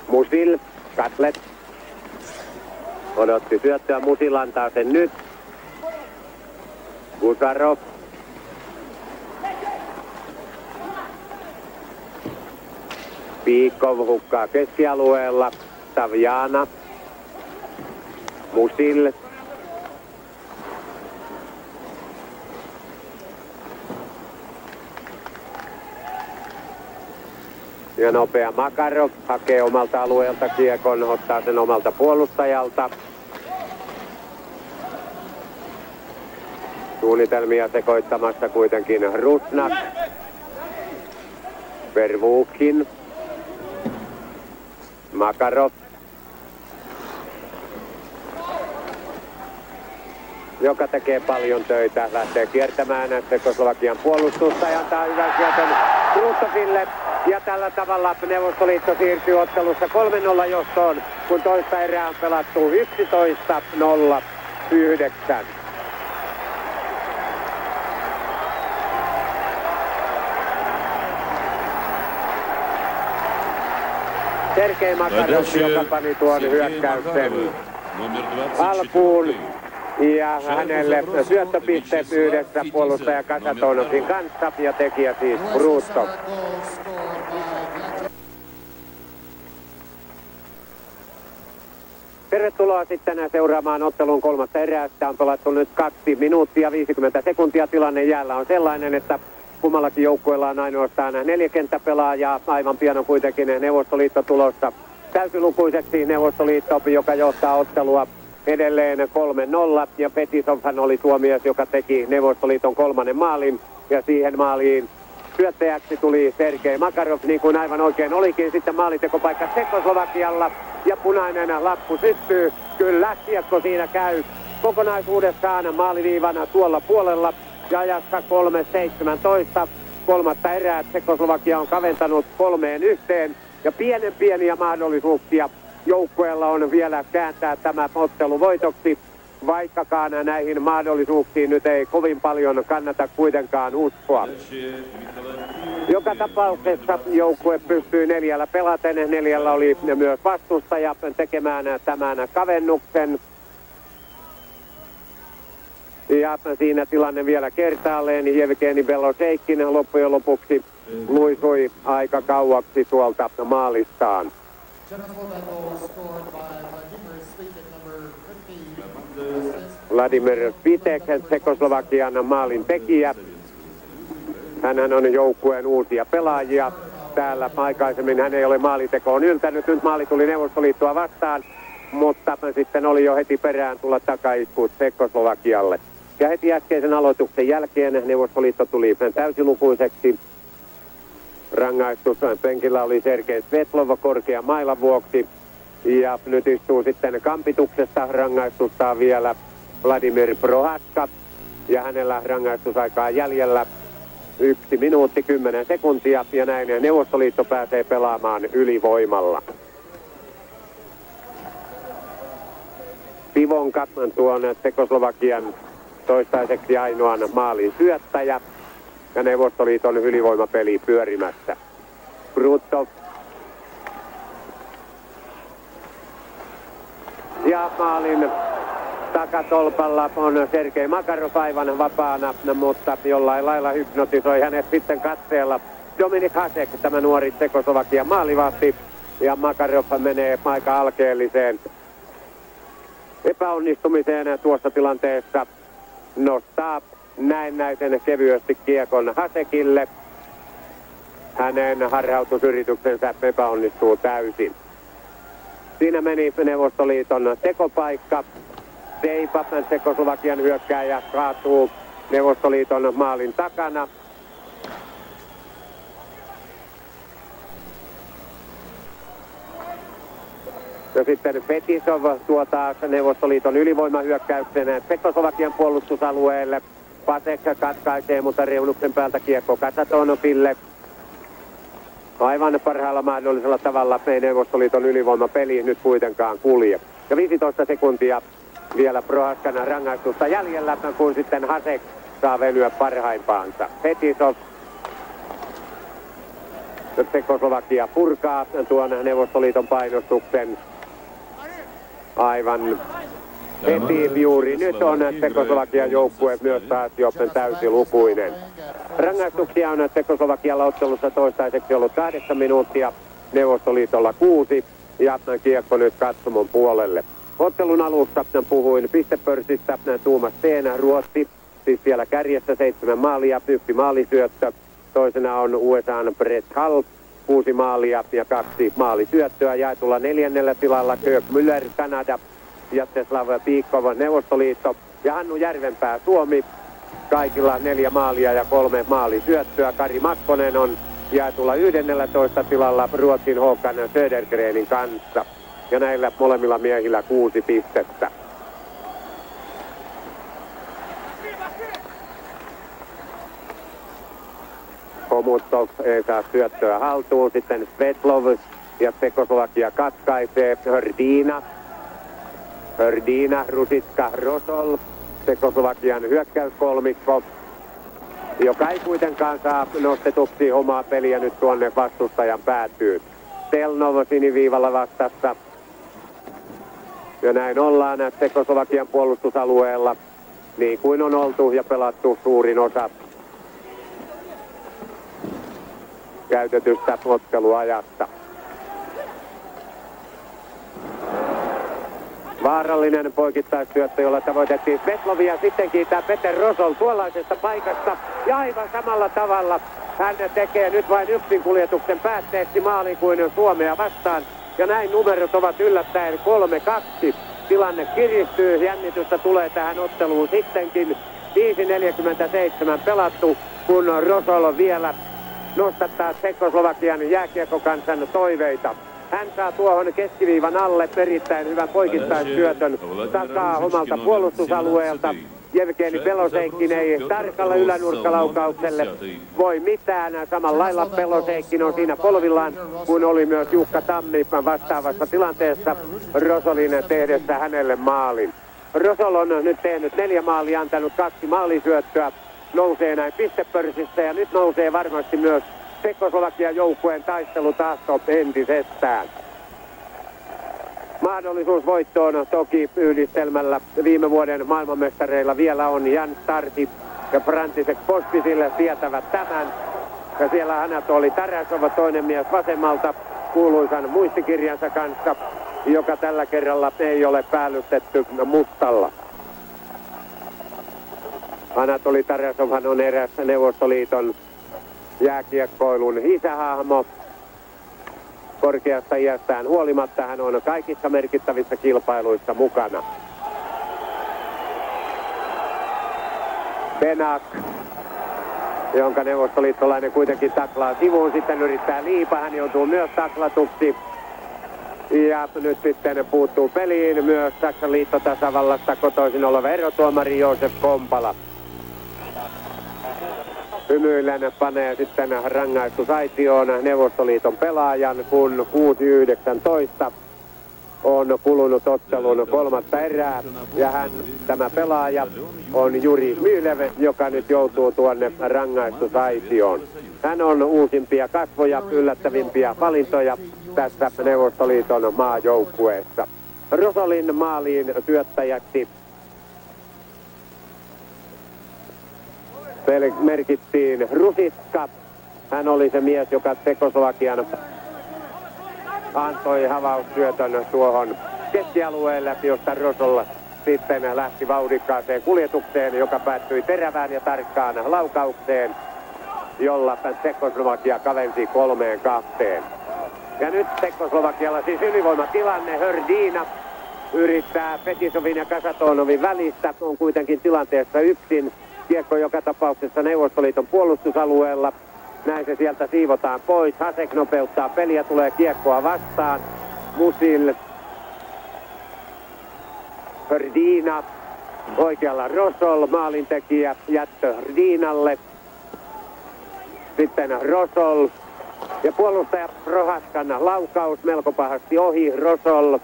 Musil, Katlet. Odotti syöttöä, Musil antaa sen nyt. Gusarov. Piikov hukkaa keskialueella. Savjana. Musil. Ja nopea Makarov hakee omalta alueelta kiekon, ottaa sen omalta puolustajalta. Suunnitelmia sekoittamassa kuitenkin Rusnak. Vervuukin. Makarov. joka tekee paljon töitä, lähtee kiertämään Tsekoslovakian puolustusta ja antaa hyvän syötön Ruttosille. Ja tällä tavalla Neuvostoliitto siirtyy ottelussa 3-0 johtoon, kun toista erää on pelattu 11-0-9. Sergei Makarov, joka pani tuon hyökkäyksen alkuun. Ja hänelle syöttöpiste yhdessä puolustaja Kasatonovin kanssa ja tekijä siis Brutto. Tervetuloa sitten seuraamaan ottelun kolmatta erää. Sitä on pelattu nyt 2 minuuttia 50 sekuntia. Tilanne jäällä on sellainen, että kummallakin joukkueella on ainoastaan neljä kenttäpelaajaa. Aivan pian on kuitenkin Neuvostoliitto tulossa täysilukuiseksi Neuvostoliitto, joka johtaa ottelua edelleen 3-0. Ja Petisovhan oli tuo mies, joka teki Neuvostoliiton kolmannen maalin. Ja siihen maaliin syöttäjäksi tuli Sergei Makarov, niin kuin aivan oikein olikin. Sitten maalitekopaikka Tsekoslovakialla ja punainen lappu syttyy. Kyllä, kiekko siinä käy kokonaisuudessaan maaliviivana tuolla puolella ja ajassa 3.17. Kolmatta erää Tsekoslovakia on kaventanut kolmeen yhteen ja pienen pieniä mahdollisuuksia joukkueella on vielä kääntää tämä ottelu voitoksi, vaikkakaan näihin mahdollisuuksiin nyt ei kovin paljon kannata kuitenkaan uskoa. Joka tapauksessa joukkue pystyy neljällä pelaten, neljällä oli myös vastustaja tekemään tämän kavennuksen. Ja siinä tilanne vielä kertaalleen. Jevgeni Beloseikin loppujen lopuksi luisui aika kauaksi tuolta maalistaan. Vladimir Spitek, Tsekoslovakian maalin tekijä. Hänhän on joukkueen uusia pelaajia. Täällä aikaisemmin hän ei ole maalitekoon yltänyt. Nyt maali tuli Neuvostoliittoa vastaan, mutta sitten oli jo heti perään tulla takaiskuut Tsekoslovakialle. Ja heti äskeisen aloituksen jälkeen Neuvostoliitto tuli täysilukuiseksi. Rangaistus penkillä oli Sergei Svetlova korkea mailan vuoksi. Ja nyt istuu sitten kampituksesta rangaistustaan vielä Vladimir Prohaska. Ja hänellä rangaistusaikaa jäljellä yksi minuutti kymmenen sekuntia ja näin Neuvostoliitto pääsee pelaamaan ylivoimalla. Pivonka tuon Tekoslovakian toistaiseksi ainoan maalin syöttäjä ja Neuvostoliiton ylivoimapeli pyörimässä. Brutto. Ja maalin takatolpalla on Sergei Makarov aivan vapaana, mutta jollain lailla hypnotisoi hänet sitten katseella Dominik Hasek, tämä nuori Tsekoslovakia maalivahti. Ja Makarov menee aika alkeelliseen epäonnistumiseen tuossa tilanteessa. Nostaa näennäisen kevyesti kiekon Hasekille. Hänen harhautusyrityksensä epäonnistuu täysin. Siinä meni Neuvostoliiton tekopaikka. Seipa, Tsekoslovakian hyökkääjä, kaatuu Neuvostoliiton maalin takana. Ja sitten Fetisov tuo taas Neuvostoliiton ylivoimahyökkäyksen Tsekoslovakian puolustusalueelle. Pasek katkaisee, mutta reunuksen päältä kiekko Kasatonoville. Aivan parhaalla mahdollisella tavalla ei Neuvostoliiton ylivoimapeli nyt kuitenkaan kulje. Ja 15 sekuntia vielä Prohaskana rangaistusta jäljellä, kun sitten Hasek saa venyä parhaimpaansa. Fetisov Tsekoslovakia purkaa tuon Neuvostoliiton painostuksen aivan heti juuri nyt on Tsekoslovakian joukkue myös jo täysilukuinen. Rangaistuksia on Tsekoslovakialla ottelussa toistaiseksi ollut kahdeksan minuuttia, Neuvostoliitolla kuusi ja kiekko nyt katsomon puolelle. Ottelun alussa puhuin pistepörssistä, Tuumas Teena, Ruotsi, siis siellä kärjessä seitsemän maalia, yksi maalisyöttö. Toisena on USAn Brett Hall, kuusi maalia ja kaksi maalisyöttöä. Jaetulla neljännellä tilalla Kirk Müller, Kanada, Jatteslav Piikkova, Neuvostoliitto ja Hannu Järvenpää, Suomi. Kaikilla neljä maalia ja kolme maalisyöttöä. Kari Makkonen on jaetulla 11 tilalla Ruotsin Håkan Södergrenin kanssa. Ja näillä molemmilla miehillä kuusi pistettä. Ei saa syöttöä haltuun. Sitten Svetlov ja Tsekoslovakia katkaisee. Hördina. Hördina, Rusitka, Rosol. Tsekoslovakian hyökkäyskolmikko joka ei kuitenkaan saa nostetuksi omaa peliä nyt tuonne vastustajan päätyyn. Telnov siniviivalla vastassa. Ja näin ollaan Tsekoslovakian puolustusalueella, niin kuin on oltu ja pelattu suurin osa käytetystä otteluajasta. Vaarallinen poikittaistyöttö, jolla tavoitettiin Svetlovia. Sitten kiittää Peter Rosol tuollaisesta paikasta. Ja aivan samalla tavalla hän tekee nyt vain yksin kuljetuksen päätteeksi maaliin kuin Suomea vastaan. Ja näin numerot ovat yllättäen 3-2. Tilanne kiristyy, jännitystä tulee tähän otteluun sittenkin. 5.47 pelattu, kun Rosol vielä nostattaa Tsekoslovakian jääkiekokansan toiveita. Hän saa tuohon keskiviivan alle erittäin hyvän poikittaisyötön takaa omalta puolustusalueelta. Jevgeni Peloseikin ei tarkalla ylänurkkalaukaukselle voi mitään. Samalla lailla Peloseikin on siinä polvillaan, kun oli myös Jukka Tammi vastaavassa tilanteessa Rosolin tehdessä hänelle maalin. Rosol on nyt tehnyt neljä maalia, antanut kaksi maalisyöttöä, nousee näin pistepörssistä ja nyt nousee varmasti myös Tsekoslovakian joukkueen taistelutahto entisestään. Mahdollisuus voittoon toki yhdistelmällä viime vuoden maailmanmestareilla vielä on Jan Starti ja Frantisek Pospisille tietävät tämän. Ja siellä oli Tarasova toinen mies vasemmalta kuuluisan muistikirjansa kanssa, joka tällä kerralla ei ole päällystetty mustalla. Anatoli Tarasovhan on eräs Neuvostoliiton jääkiekkoilun isähahmo. Korkeasta iästään huolimatta hän on kaikissa merkittävissä kilpailuissa mukana. Benak, jonka neuvostoliittolainen kuitenkin taklaa sivuun. Sitten yrittää liipa, hän joutuu myös taklatuksi. Ja nyt sitten puuttuu peliin myös Saksan liittotasavallasta kotoisin oleva erotuomari Joosef Kompala hymyillen panee sitten rangaistusaitioon Neuvostoliiton pelaajan, kun 6-19 on kulunut ottelun kolmatta erää ja hän, tämä pelaaja, on Juri Mylev, joka nyt joutuu tuonne rangaistusaitioon. Hän on uusimpia kasvoja, yllättävimpiä valintoja tässä Neuvostoliiton maajoukkueessa. Rosolin maaliin syöttäjäksi merkittiin Rusiska. Hän oli se mies, joka Tekoslovakian antoi havaustyötön tuohon keskialueelle, josta Rosolla sitten lähti vauhdikkaaseen kuljetukseen, joka päättyi terävään ja tarkkaan laukaukseen, jolla Tsekoslovakia kavensi kolmeen kahteen. Ja nyt Tsekoslovakialla siis ylivoimatilanne, Hördina yrittää Petisovin ja Kasatonovin välistä, on kuitenkin tilanteessa yksin. Kiekko joka tapauksessa Neuvostoliiton puolustusalueella. Näin se sieltä siivotaan pois. Hasek nopeuttaa peliä, tulee kiekkoa vastaan. Musil. Ferdina. Oikealla Rosol, maalintekijä, jättö Rdinalle. Sitten Rosol. Ja puolustaja Rohaskan laukaus melko pahasti ohi. Rosol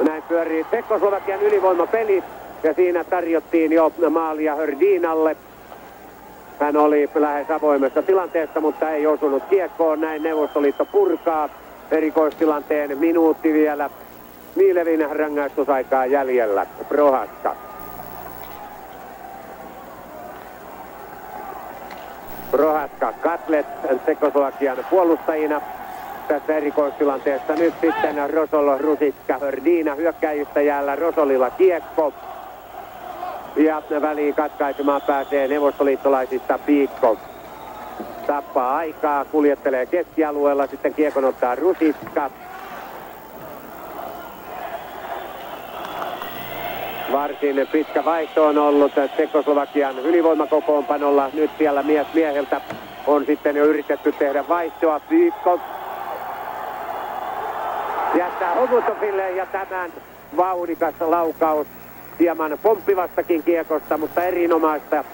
Näin pyörii Tsekkoslovakian ylivoimapeli ja siinä tarjottiin jo maalia Hördinalle. Hän oli lähes avoimessa tilanteessa, mutta ei osunut kiekkoon. Näin Neuvostoliitto purkaa erikoistilanteen minuutti vielä. Miilevin rangaistusaikaa jäljellä. Prohaska. Prohaska Katlet Tsekoslovakian puolustajina tässä erikoistilanteessa. Nyt sitten Rosolo, Rusitka, Hördina hyökkäystä jäällä Rosolilla kiekko. Ja väliin katkaisemaan pääsee neuvostoliittolaisista Piikko. Tappaa aikaa, kuljettelee keskialueella, sitten kiekon ottaa Rusitka. Varsin pitkä vaihto on ollut Tsekoslovakian ylivoimakokoonpanolla. Nyt siellä mies mieheltä on sitten jo yritetty tehdä vaihtoa. Piikko jättää Homutoville ja tämän vauhdikas laukaus hieman pomppivastakin kiekosta, mutta erinomaista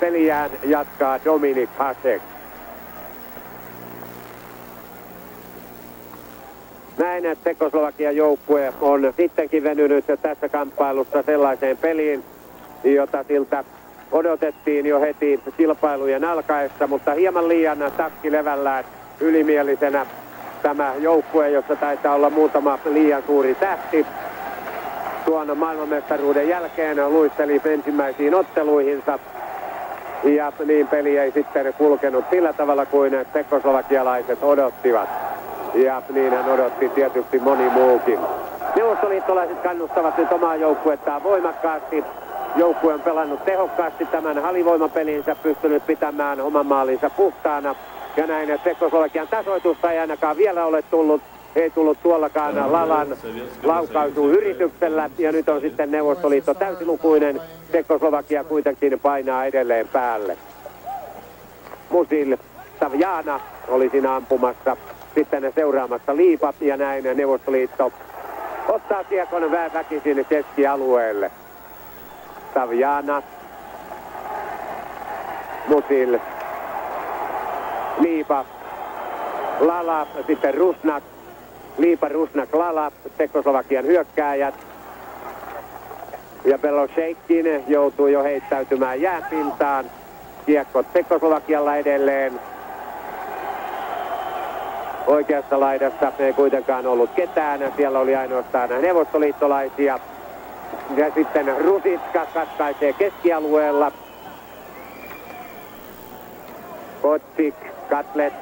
peliään jatkaa Dominik Hasek. Näin, että joukkue on sittenkin venynyt tässä kamppailussa sellaiseen peliin, jota siltä odotettiin jo heti kilpailujen alkaessa, mutta hieman liian takki levällään ylimielisenä tämä joukkue, jossa taitaa olla muutama liian suuri tähti. Tuon maailmanmestaruuden jälkeen luisteli ensimmäisiin otteluihinsa ja niin peli ei sitten kulkenut sillä tavalla kuin tekoslovakialaiset odottivat. Ja niin hän odotti tietysti moni muukin. Neuvostoliittolaiset kannustavat nyt omaa joukkuettaan voimakkaasti. Joukkue on pelannut tehokkaasti tämän halivoimapelinsä, pystynyt pitämään oman maalinsa puhtaana. Ja näin, että Tsekoslovakian tasoitusta ei ainakaan vielä ole tullut. Ei tullut tuollakaan Lalan laukausyrityksellä. Ja nyt on sitten Neuvostoliitto täysilukuinen. Tsekoslovakia kuitenkin painaa edelleen päälle. Musil Savjana oli siinä ampumassa. Sitten seuraamassa Liipa ja näin Neuvostoliitto ottaa kiekon väkisin keskialueelle. Savjana. Musil Liipa, Lala, sitten Rusnak, Liipa, Rusnak, Lala, Tsekoslovakian hyökkääjät. Ja Beloseikin joutuu jo heittäytymään jääpintaan. Kiekko Tsekoslovakialla edelleen. Oikeassa laidassa ei kuitenkaan ollut ketään. Siellä oli ainoastaan neuvostoliittolaisia. Ja sitten Rusitska katkaisee keskialueella. Kotsik Katlet.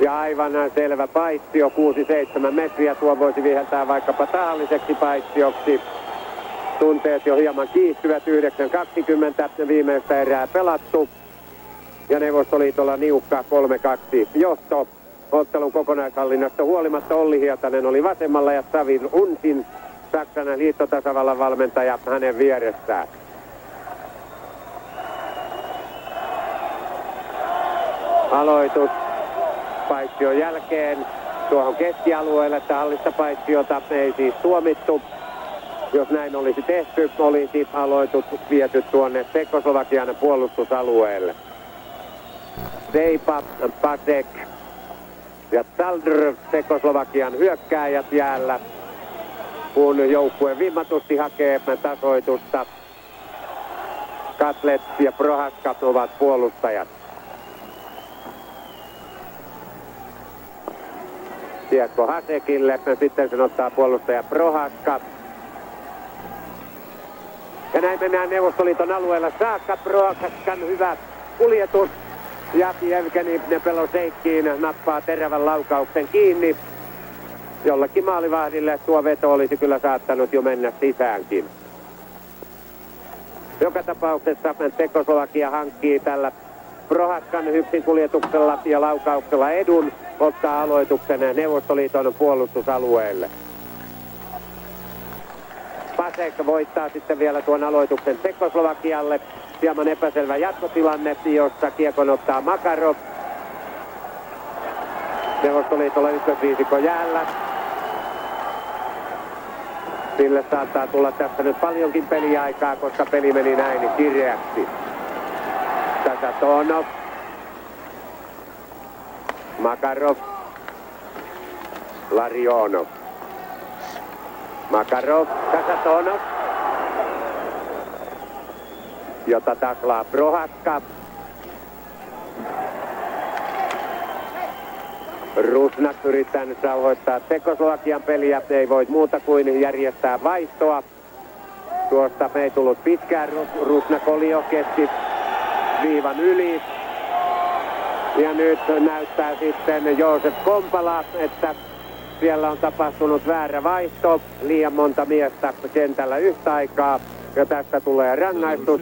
Ja aivan selvä paitsio, 6-7 metriä. Tuo voisi viheltää vaikkapa tahalliseksi paitsioksi. Tunteet jo hieman kiihtyvät, 9-20 viimeistä erää pelattu. Ja Neuvostoliitolla niukka 3-2 johto. Ottelun kokonaishallinnasta huolimatta Olli Hietanen oli vasemmalla ja Savin Unsin Saksan liittotasavallan valmentaja hänen vieressään. Aloitus paitsion jälkeen tuohon keskialueelle, että hallista paitsiota ei siis tuomittu. Jos näin olisi tehty, olisi aloitus viety tuonne Tsekoslovakian puolustusalueelle. Seipa, Pasek ja Taldr, Tsekoslovakian hyökkääjät jäällä, kun joukkue vimmatusti hakee tasoitusta. Katlet ja Prohaskat ovat puolustajat. Kiekko Hasekille. Sitten sen ottaa puolustaja Prohaska. Ja näin mennään Neuvostoliiton alueella saakka. Prohaskan hyvä kuljetus. Ja Evgeni Peloseikkiin nappaa terävän laukauksen kiinni. Jollekin maalivahdille tuo veto olisi kyllä saattanut jo mennä sisäänkin. Joka tapauksessa Tekoslovakia hankkii tällä Prohaskan hyppin kuljetuksella ja laukauksella edun ottaa aloituksen Neuvostoliiton puolustusalueelle. Pasek voittaa sitten vielä tuon aloituksen Tsekoslovakialle. Hieman epäselvä jatkotilanne, jossa kiekon ottaa Makarov. Neuvostoliitolla ykkösviisikko jäällä. Sille saattaa tulla tässä nyt paljonkin peliaikaa, koska peli meni näin kirjäksi. Tässä Tonov Makarov. Larionov. Makarov, Kasatonov. Jota taklaa Prohaska. Rusnak yrittää nyt rauhoittaa Tekoslovakian peliä. Ei voi muuta kuin järjestää vaihtoa. Tuosta ei tullut pitkään. Rusnak oli jo keski viivan yli. Ja nyt näyttää sitten Joosef Kompala, että siellä on tapahtunut väärä vaihto. Liian monta miestä kentällä yhtä aikaa. Ja tästä tulee rangaistus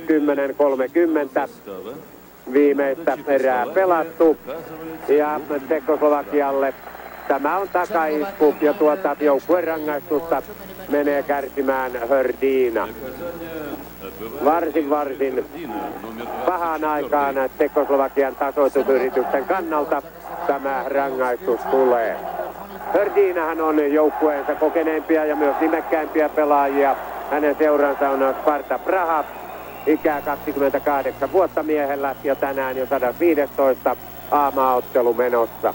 10-30. Viimeistä erää pelattu. Ja Tekoslovakialle tämä on takaisku ja tuota joukkueen rangaistusta menee kärsimään Hördina varsin varsin pahaan aikaan Tekoslovakian tasoitusyrityksen kannalta tämä rangaistus tulee. Hördinahan on joukkueensa kokeneimpia ja myös nimekkäimpiä pelaajia. Hänen seuransa on Sparta Praha, ikää 28 vuotta miehellä ja tänään jo 115 aamaaottelu menossa.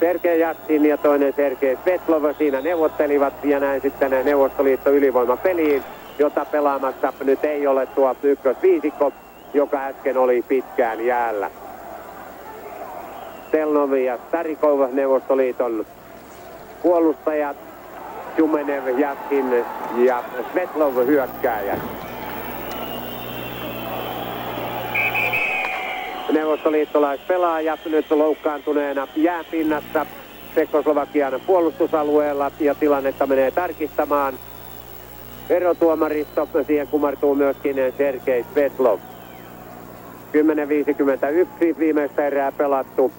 Sergei Jatsin ja toinen Sergei Svetlova siinä neuvottelivat ja näin sitten Neuvostoliitto ylivoimapeliin, jota pelaamassa nyt ei ole tuo ykkösviisikko, joka äsken oli pitkään jäällä. Stelnovi ja Starikov Neuvostoliiton puolustajat, Jumenev, Jaskin ja Svetlov hyökkääjät. Neuvostoliittolaispelaajat nyt loukkaantuneena jääpinnassa Tsekoslovakian puolustusalueella ja tilannetta menee tarkistamaan. Erotuomaristo, siihen kumartuu myöskin Sergei Svetlov. 10.51 viimeistä erää pelattu.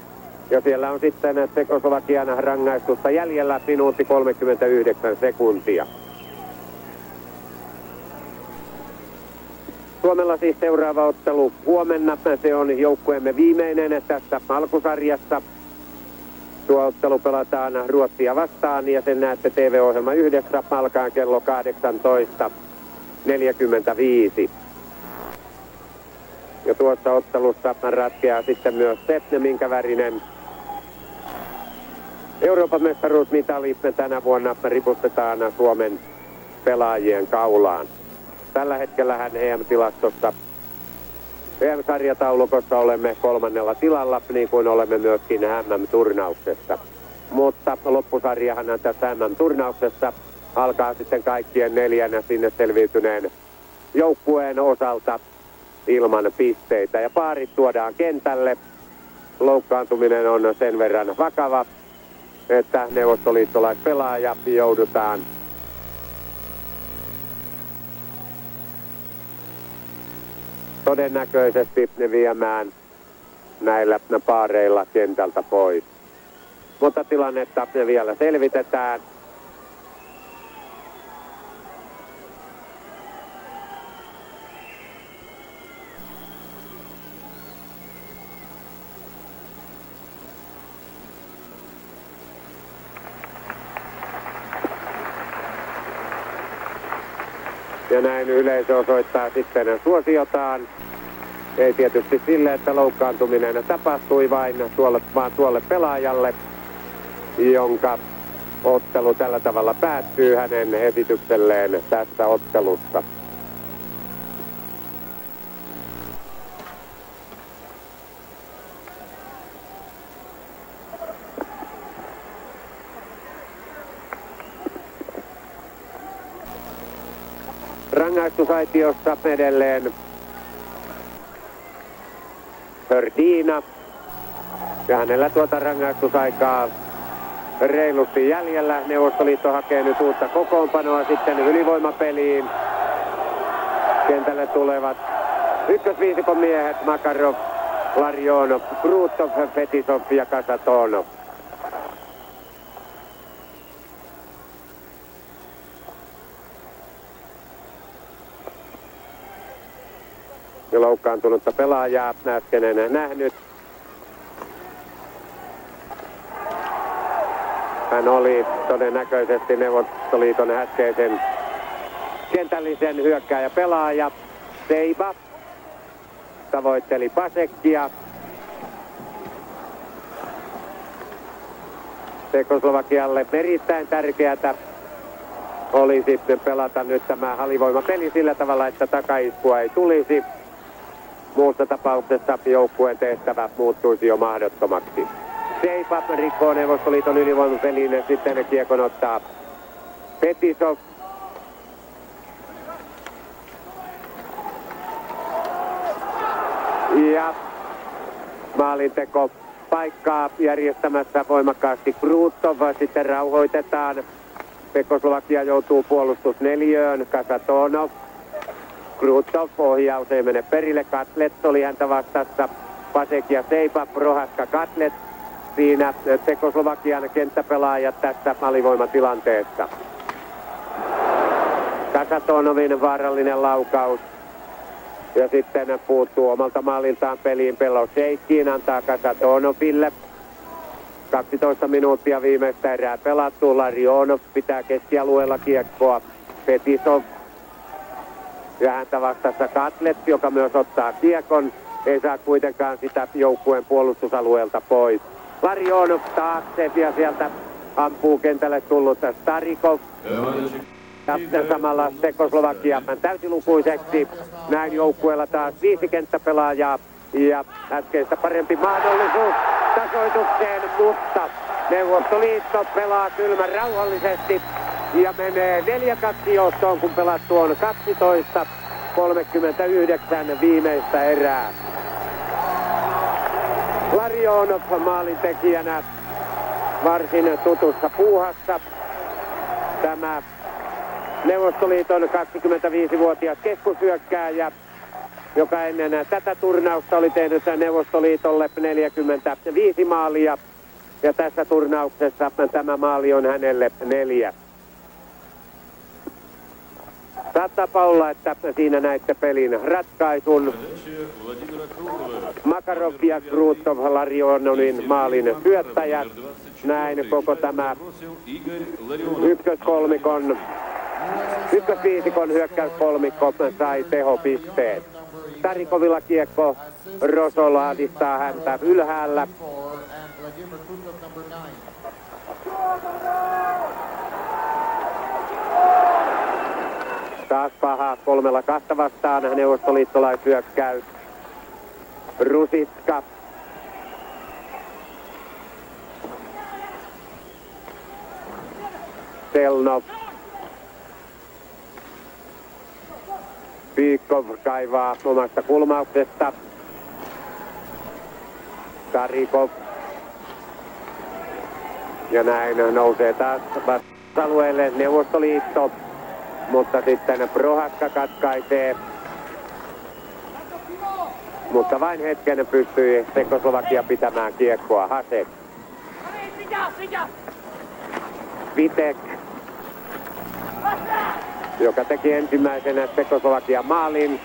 Ja siellä on sitten Tsekoslovakian rangaistusta jäljellä minuutti 39 sekuntia. Suomella siis seuraava ottelu huomenna. Se on joukkueemme viimeinen tässä alkusarjassa. Tuo ottelu pelataan Ruotsia vastaan ja sen näette TV-ohjelma yhdessä alkaa kello 18.45. Ja tuossa ottelussa ratkeaa sitten myös se, minkä värinen Euroopan mestaruusmitali tänä vuonna ripustetaan Suomen pelaajien kaulaan. Tällä hetkellä hän EM-tilastossa EM-sarjataulukossa olemme kolmannella tilalla, niin kuin olemme myöskin MM-turnauksessa. Mutta loppusarjahan tässä MM-turnauksessa alkaa sitten kaikkien neljänä sinne selviytyneen joukkueen osalta ilman pisteitä. Ja paarit tuodaan kentälle. Loukkaantuminen on sen verran vakava, että neuvostoliittolaispelaaja joudutaan todennäköisesti ne viemään näillä paareilla kentältä pois. Mutta tilannetta vielä selvitetään. Ja näin yleisö osoittaa sitten suosiotaan. Ei tietysti sille, että loukkaantuminen tapahtui vain tuolle, vaan tuolle pelaajalle, jonka ottelu tällä tavalla päättyy hänen esitykselleen tässä ottelussa. Rangaistusaitiossa edelleen Hördina. Ja hänellä tuota rangaistusaikaa reilusti jäljellä. Neuvostoliitto hakee nyt uutta kokoonpanoa sitten ylivoimapeliin. Kentälle tulevat ykkösviisikon miehet Makarov, Larionov, Brutov, Fetisov ja Kasatonov. Loukkaantunutta pelaajaa äsken en nähnyt. Hän oli todennäköisesti Neuvostoliiton äskeisen kentällisen hyökkääjä pelaaja Seiba. Tavoitteli Pasekkia. Tekoslovakialle erittäin tärkeätä olisi pelata nyt tämä alivoimapeli sillä tavalla, että takaiskua ei tulisi. Muussa tapauksessa joukkueen tehtävä muuttuisi jo mahdottomaksi. Seipa rikkoo Neuvostoliiton ylivoimapeliin sitten kiekon ottaa Petisov. Ja maalinteko paikkaa järjestämässä voimakkaasti Krutov. Sitten rauhoitetaan. Pekoslovakia joutuu puolustusneliöön. Kasatonov Krutov ohjaus ei mene perille. Katlet oli häntä vastassa. Pasek ja Seipa, Prohaska Katlet. Siinä Tekoslovakian kenttäpelaajat tässä alivoimatilanteessa. Kasatonovin vaarallinen laukaus. Ja sitten puuttuu omalta maaliltaan peliin Pello Sheikkiin, antaa Kasatonofille. 12 minuuttia viimeistä erää pelattu. Larionov pitää keskialueella kiekkoa. Petisov ja häntä vastassa Katlet, joka myös ottaa kiekon. Ei saa kuitenkaan sitä joukkueen puolustusalueelta pois. Larionov taakse ja sieltä ampuu kentälle tullut Starikov. Ja samalla Tekoslovakia täysilukuiseksi. Näin joukkueella taas viisi kenttäpelaajaa ja äskeistä parempi mahdollisuus tasoitukseen, mutta Neuvostoliitto pelaa kylmän rauhallisesti ja menee 4-2 johtoon, kun pelattu on 12 39 viimeistä erää. Larionov maalintekijänä varsin tutussa puuhassa. Tämä Neuvostoliiton 25-vuotias keskusyökkääjä, joka ennen tätä turnausta oli tehnyt Neuvostoliitolle 45 maalia. Ja tässä turnauksessa tämä maali on hänelle neljä. Saattaa olla, että siinä näitte pelin ratkaisun. Makarov ja Krutov Lariononin maalin syöttäjät. Näin koko tämä ykköskolmikon, ykkösviisikon hyökkäyskolmikko sai tehopisteet. Tarikovilla kiekko Rosol ahdistaa häntä ylhäällä. Taas paha kolmella kahta vastaan neuvostoliittolaisyökkäys. Rusiska. Selnov. Piikov kaivaa omasta kulmauksesta. Karikov. Ja näin nousee taas alueelle Neuvostoliitto mutta sitten Prohakka katkaisee. Mutta vain hetken pystyi Tekoslovakia pitämään kiekkoa. Hasek. Vitek, joka teki ensimmäisenä Tekoslovakian maalin.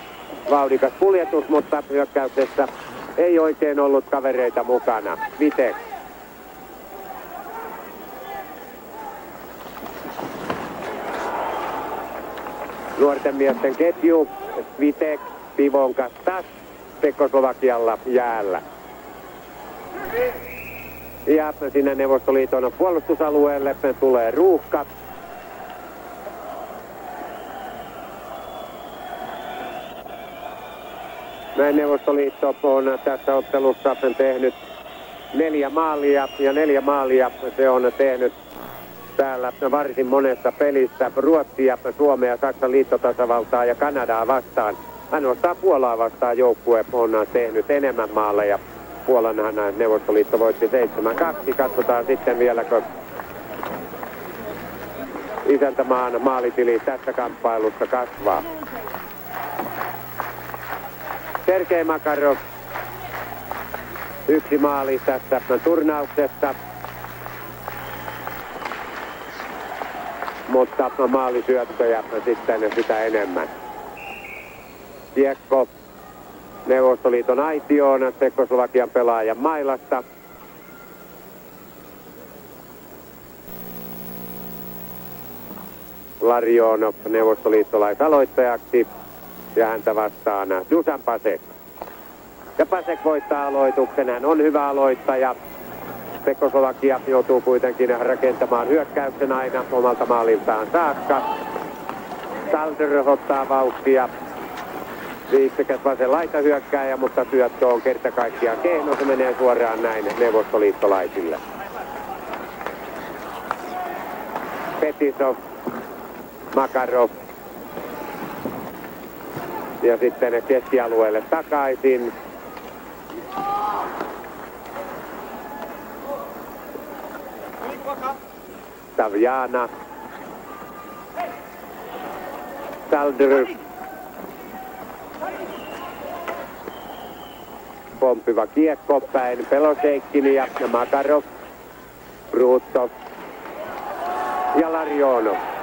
Vaudikas kuljetus, mutta hyökkäyksessä ei oikein ollut kavereita mukana. Vitek. nuorten miesten ketju, Vitek, Pivonkas, taas Tsekoslovakialla jäällä. Ja sinne Neuvostoliiton puolustusalueelle tulee ruuhka. Näin Neuvostoliitto on tässä ottelussa tehnyt neljä maalia ja neljä maalia se on tehnyt täällä varsin monessa pelissä Ruotsia, Suomea, Saksan liittotasavaltaa ja Kanadaa vastaan. Ainoastaan Puolaa vastaan joukkue on tehnyt enemmän maaleja. Puolanhan Neuvostoliitto voitti 7-2. Katsotaan sitten vieläkö isäntämaan maalitili tässä kamppailussa kasvaa. Sergei Makarov yksi maali tässä turnauksessa. mutta maalisyöttöjä sitten sitä enemmän. Kiekko Neuvostoliiton aitioon, Tsekoslovakian pelaajan mailasta. Larionov neuvostoliittolaisaloittajaksi ja häntä vastaan Dusan Pasek. Ja Pasek voittaa aloituksen, hän on hyvä aloittaja. Tsekoslovakia joutuu kuitenkin rakentamaan hyökkäyksen aina omalta maaliltaan saakka. Salder ottaa vauhtia. Viiksekäs vasen laita hyökkääjä, mutta syöttö on kerta kaikkiaan kehno. Se menee suoraan näin neuvostoliittolaisille. Petisov, Makarov ja sitten keskialueelle takaisin. Savjana. Saldrus. Pomppiva kiekko päin Peloseikkini ja Makarov. Brutto. Ja Larionov.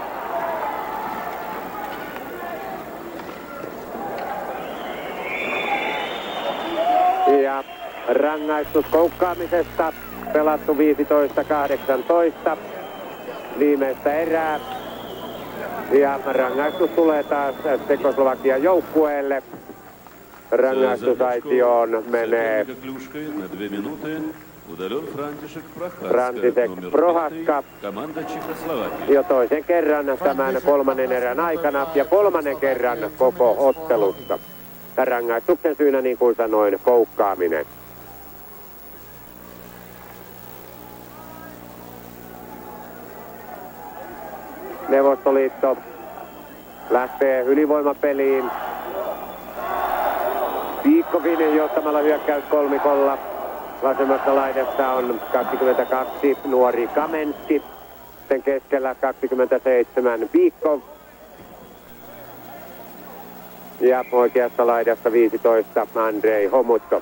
Rangaistus koukkaamisesta. Pelattu 15-18 viimeistä erää. Ja rangaistus tulee taas Tsekoslovakian joukkueelle. Rangaistusaitioon menee Frantisek Prohaska jo toisen kerran tämän kolmannen erän aikana ja kolmannen kerran koko ottelusta. Rangaistuksen syynä niin kuin sanoin, koukkaaminen. Neuvostoliitto lähtee ylivoimapeliin. Viikkovinen johtamalla hyökkäys kolmikolla. Vasemmassa laidassa on 22 nuori Kamenski. Sen keskellä 27 Viikko. Ja oikeassa laidassa 15 Andrei Homutko.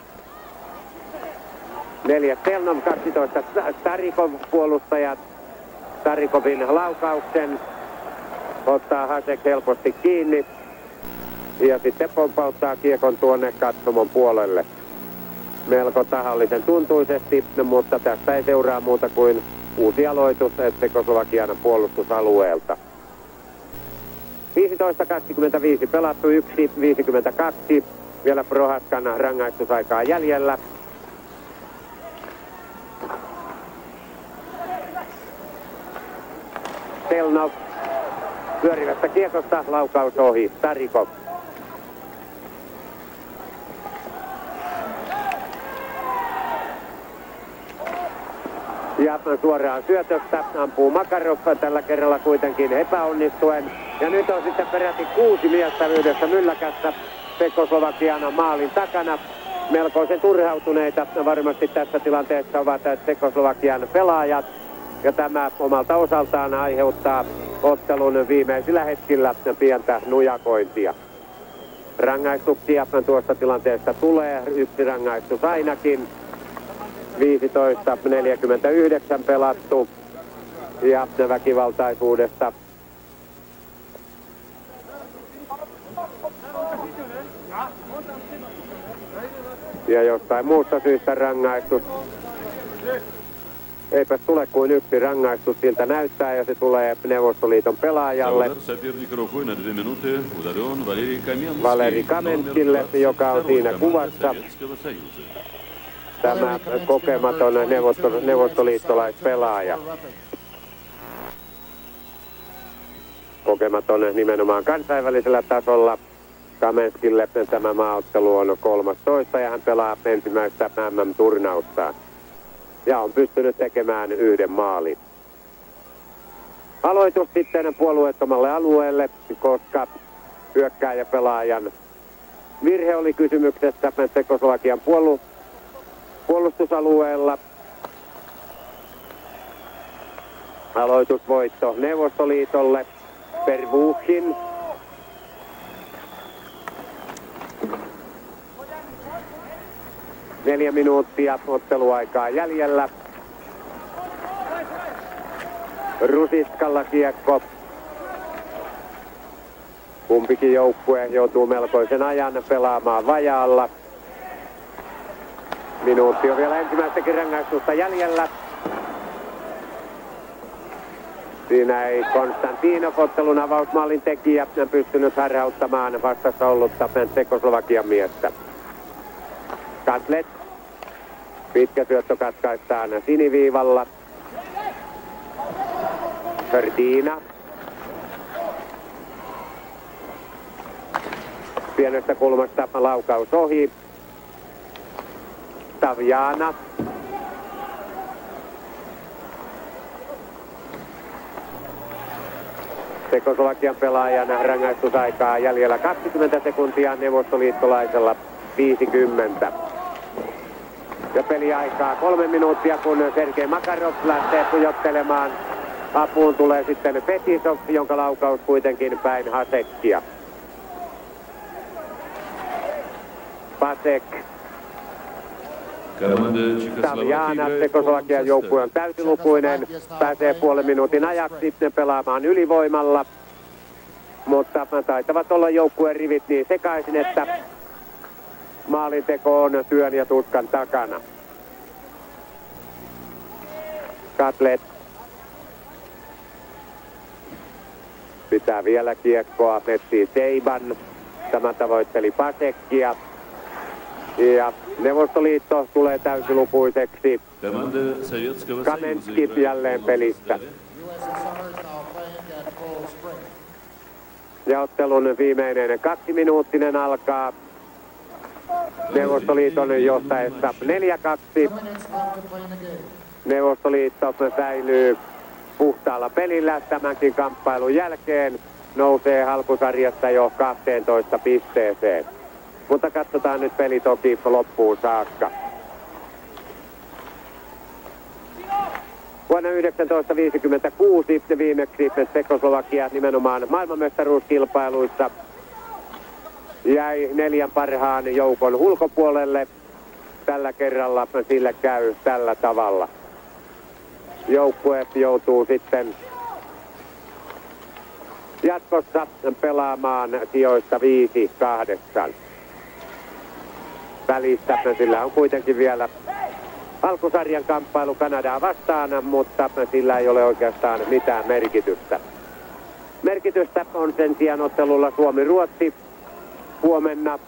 Neljäs Telnom 12 Starikov puolustajat. Starikovin laukauksen ottaa Hasek helposti kiinni ja sitten pompauttaa kiekon tuonne katsomon puolelle. Melko tahallisen tuntuisesti, mutta tästä ei seuraa muuta kuin uusi aloitus Tsekoslovakian puolustusalueelta. 15.25 pelattu 1.52. Vielä Prohaskan rangaistusaikaa jäljellä. Selnov pyörivästä kiekosta laukaus ohi. Tarikov. Ja suoraan syötöstä ampuu Makarov tällä kerralla kuitenkin epäonnistuen. Ja nyt on sitten peräti kuusi miestä yhdessä mylläkässä Tsekoslovakian maalin takana. Melkoisen turhautuneita varmasti tässä tilanteessa ovat Tsekoslovakian pelaajat. Ja tämä omalta osaltaan aiheuttaa ottelun viimeisillä hetkillä pientä nujakointia. Rangaistuksia tuosta tilanteesta tulee, yksi rangaistus ainakin. 15.49 pelattu ja väkivaltaisuudesta ja jostain muusta syystä rangaistus Eipä tule kuin yksi rangaistus siltä näyttää ja se tulee Neuvostoliiton pelaajalle. Valeri Kamenskille, joka on siinä kuvassa. Tämä kokematon neuvosto, neuvostoliittolaispelaaja. Kokematon nimenomaan kansainvälisellä tasolla. Kamenskille tämä maaottelu on 13 ja hän pelaa ensimmäistä MM-turnausta ja on pystynyt tekemään yhden maalin. Aloitus sitten puolueettomalle alueelle, koska hyökkääjäpelaajan virhe oli kysymyksessä Tsekoslovakian puolu- puolustusalueella. Aloitusvoitto Neuvostoliitolle. Pervuuhin Neljä minuuttia otteluaikaa jäljellä. Rusiskalla kiekko. Kumpikin joukkue joutuu melkoisen ajan pelaamaan vajaalla. Minuutti on vielä ensimmäistäkin rangaistusta jäljellä. Siinä ei Konstantinov ottelun avausmaalin tekijä pystynyt harhauttamaan vastassa ollutta Tsekoslovakian miestä. Katlet. Pitkä syöttö katkaistaan siniviivalla. Ferdina. Pienestä kulmasta laukaus ohi. Tavjana. Tsekoslovakian pelaajan rangaistusaikaa jäljellä 20 sekuntia neuvostoliittolaisella 50 ja peliaikaa kolme minuuttia, kun Sergei Makarov lähtee pujottelemaan. Apuun tulee sitten Fetisov, jonka laukaus kuitenkin päin Hasekkia. Pasek. Taljana, Tsekoslovakian joukkue on täysilukuinen, pääsee puolen minuutin ajaksi pelaamaan ylivoimalla. Mutta taitavat olla joukkueen rivit niin sekaisin, että Maalinteko on työn ja tuskan takana. Katlet pitää vielä kiekkoa, etsii Seiban. Tämä tavoitteli Pasekkia. Ja Neuvostoliitto tulee täysilukuiseksi. Kamenski jälleen pelistä. Ja ottelun viimeinen kaksiminuuttinen alkaa. Neuvostoliiton johtaessa 4-2. Neuvostoliitto säilyy puhtaalla pelillä tämänkin kamppailun jälkeen. Nousee halkusarjasta jo 12 pisteeseen. Mutta katsotaan nyt peli toki loppuun saakka. Vuonna 1956 viimeksi Tsekoslovakia nimenomaan maailmanmestaruuskilpailuissa jäi neljän parhaan joukon ulkopuolelle. Tällä kerralla sille käy tällä tavalla. Joukkue joutuu sitten jatkossa pelaamaan sijoista 5-8 välistä. Sillä on kuitenkin vielä alkusarjan kamppailu Kanadaa vastaan, mutta sillä ei ole oikeastaan mitään merkitystä. Merkitystä on sen sijaan ottelulla Suomi-Ruotsi huomenna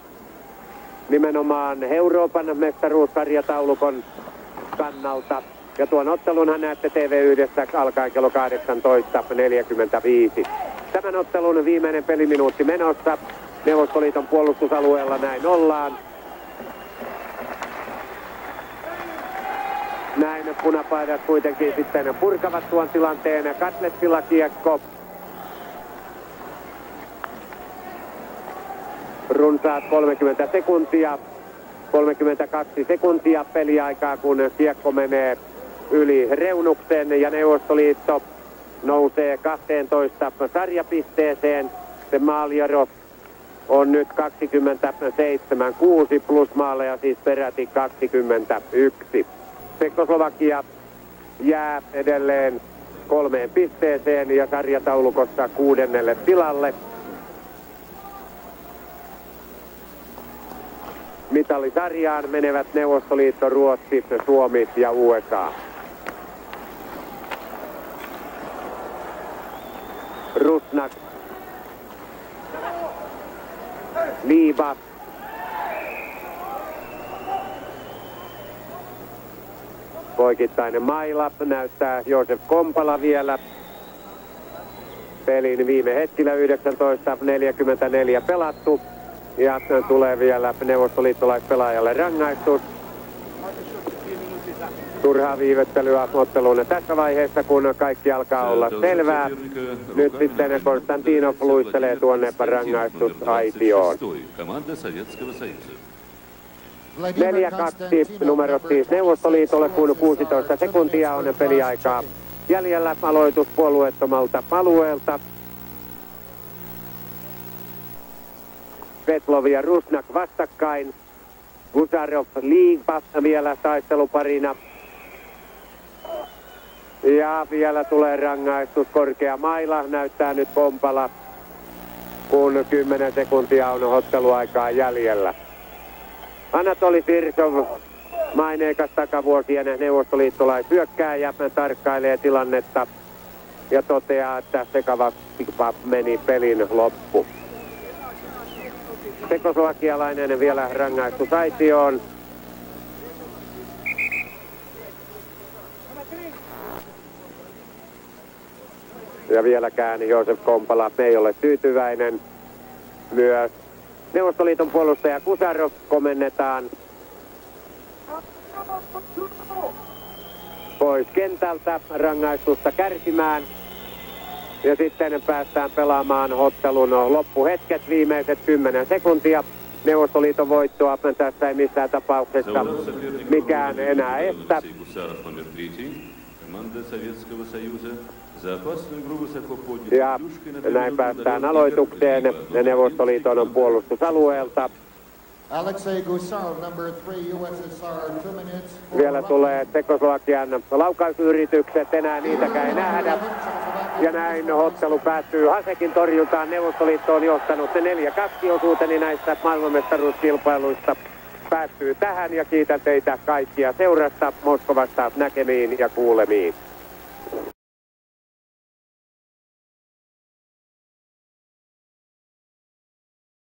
nimenomaan Euroopan mestaruussarjataulukon kannalta. Ja tuon ottelunhan näette TV1 alkaen kello 18.45. Tämän ottelun viimeinen peliminuutti menossa. Neuvostoliiton puolustusalueella näin ollaan. Näin punapaidat kuitenkin sitten purkavat tuon tilanteen. Katletsilla kiekko. Runsaat 30 sekuntia. 32 sekuntia peliaikaa, kun kiekko menee yli reunuksen ja Neuvostoliitto nousee 12 sarjapisteeseen. Se maaliero on nyt 27-6 plus maaleja siis peräti 21. Tsekoslovakia jää edelleen kolmeen pisteeseen ja sarjataulukossa kuudennelle tilalle. Mitalisarjaan menevät Neuvostoliitto, Ruotsi, Suomi ja USA. Rusnak. Liiva Poikittainen maila näyttää Joosef Kompala vielä. Pelin viime hetkillä 19.44 pelattu. Ja tulee vielä neuvostoliittolaispelaajalle rangaistus. Turhaa viivettelyä otteluun tässä vaiheessa, kun kaikki alkaa olla selvää. Nyt sitten Konstantinov luistelee tuonne rangaistusaitioon. 4-2 numerot siis Neuvostoliitolle, kun 16 sekuntia on peliaikaa jäljellä aloitus puolueettomalta alueelta. Petlov ja Rusnak vastakkain. Gusarov Liipa vielä taisteluparina. Ja vielä tulee rangaistus. Korkea maila näyttää nyt Kompala, kun 10 sekuntia on otteluaikaa jäljellä. Anatoli Firsov, maineikas takavuosien neuvostoliittolaisyökkääjä, tarkkailee tilannetta ja toteaa, että sekava meni pelin loppu. Tekoslovakialainen vielä rangaistusaitioon. Ja vieläkään Joosef Kompala ei ole tyytyväinen. Myös Neuvostoliiton puolustaja Kusarov komennetaan pois kentältä rangaistusta kärsimään. Ja sitten päästään pelaamaan ottelun loppuhetket, viimeiset 10 sekuntia. Neuvostoliiton voittoa tässä ei missään tapauksessa mikään enää estä. Ja näin päästään aloitukseen Neuvostoliiton puolustusalueelta. Vielä tulee Tsekoslovakian laukausyritykset, enää niitäkään ei nähdä. Ja näin ottelu päättyy Hasekin torjuntaan. Neuvostoliitto on johtanut 4-2 osuuteni näistä maailmanmestaruuskilpailuista. päättyy tähän ja kiitän teitä kaikkia seurasta Moskovasta näkemiin ja kuulemiin.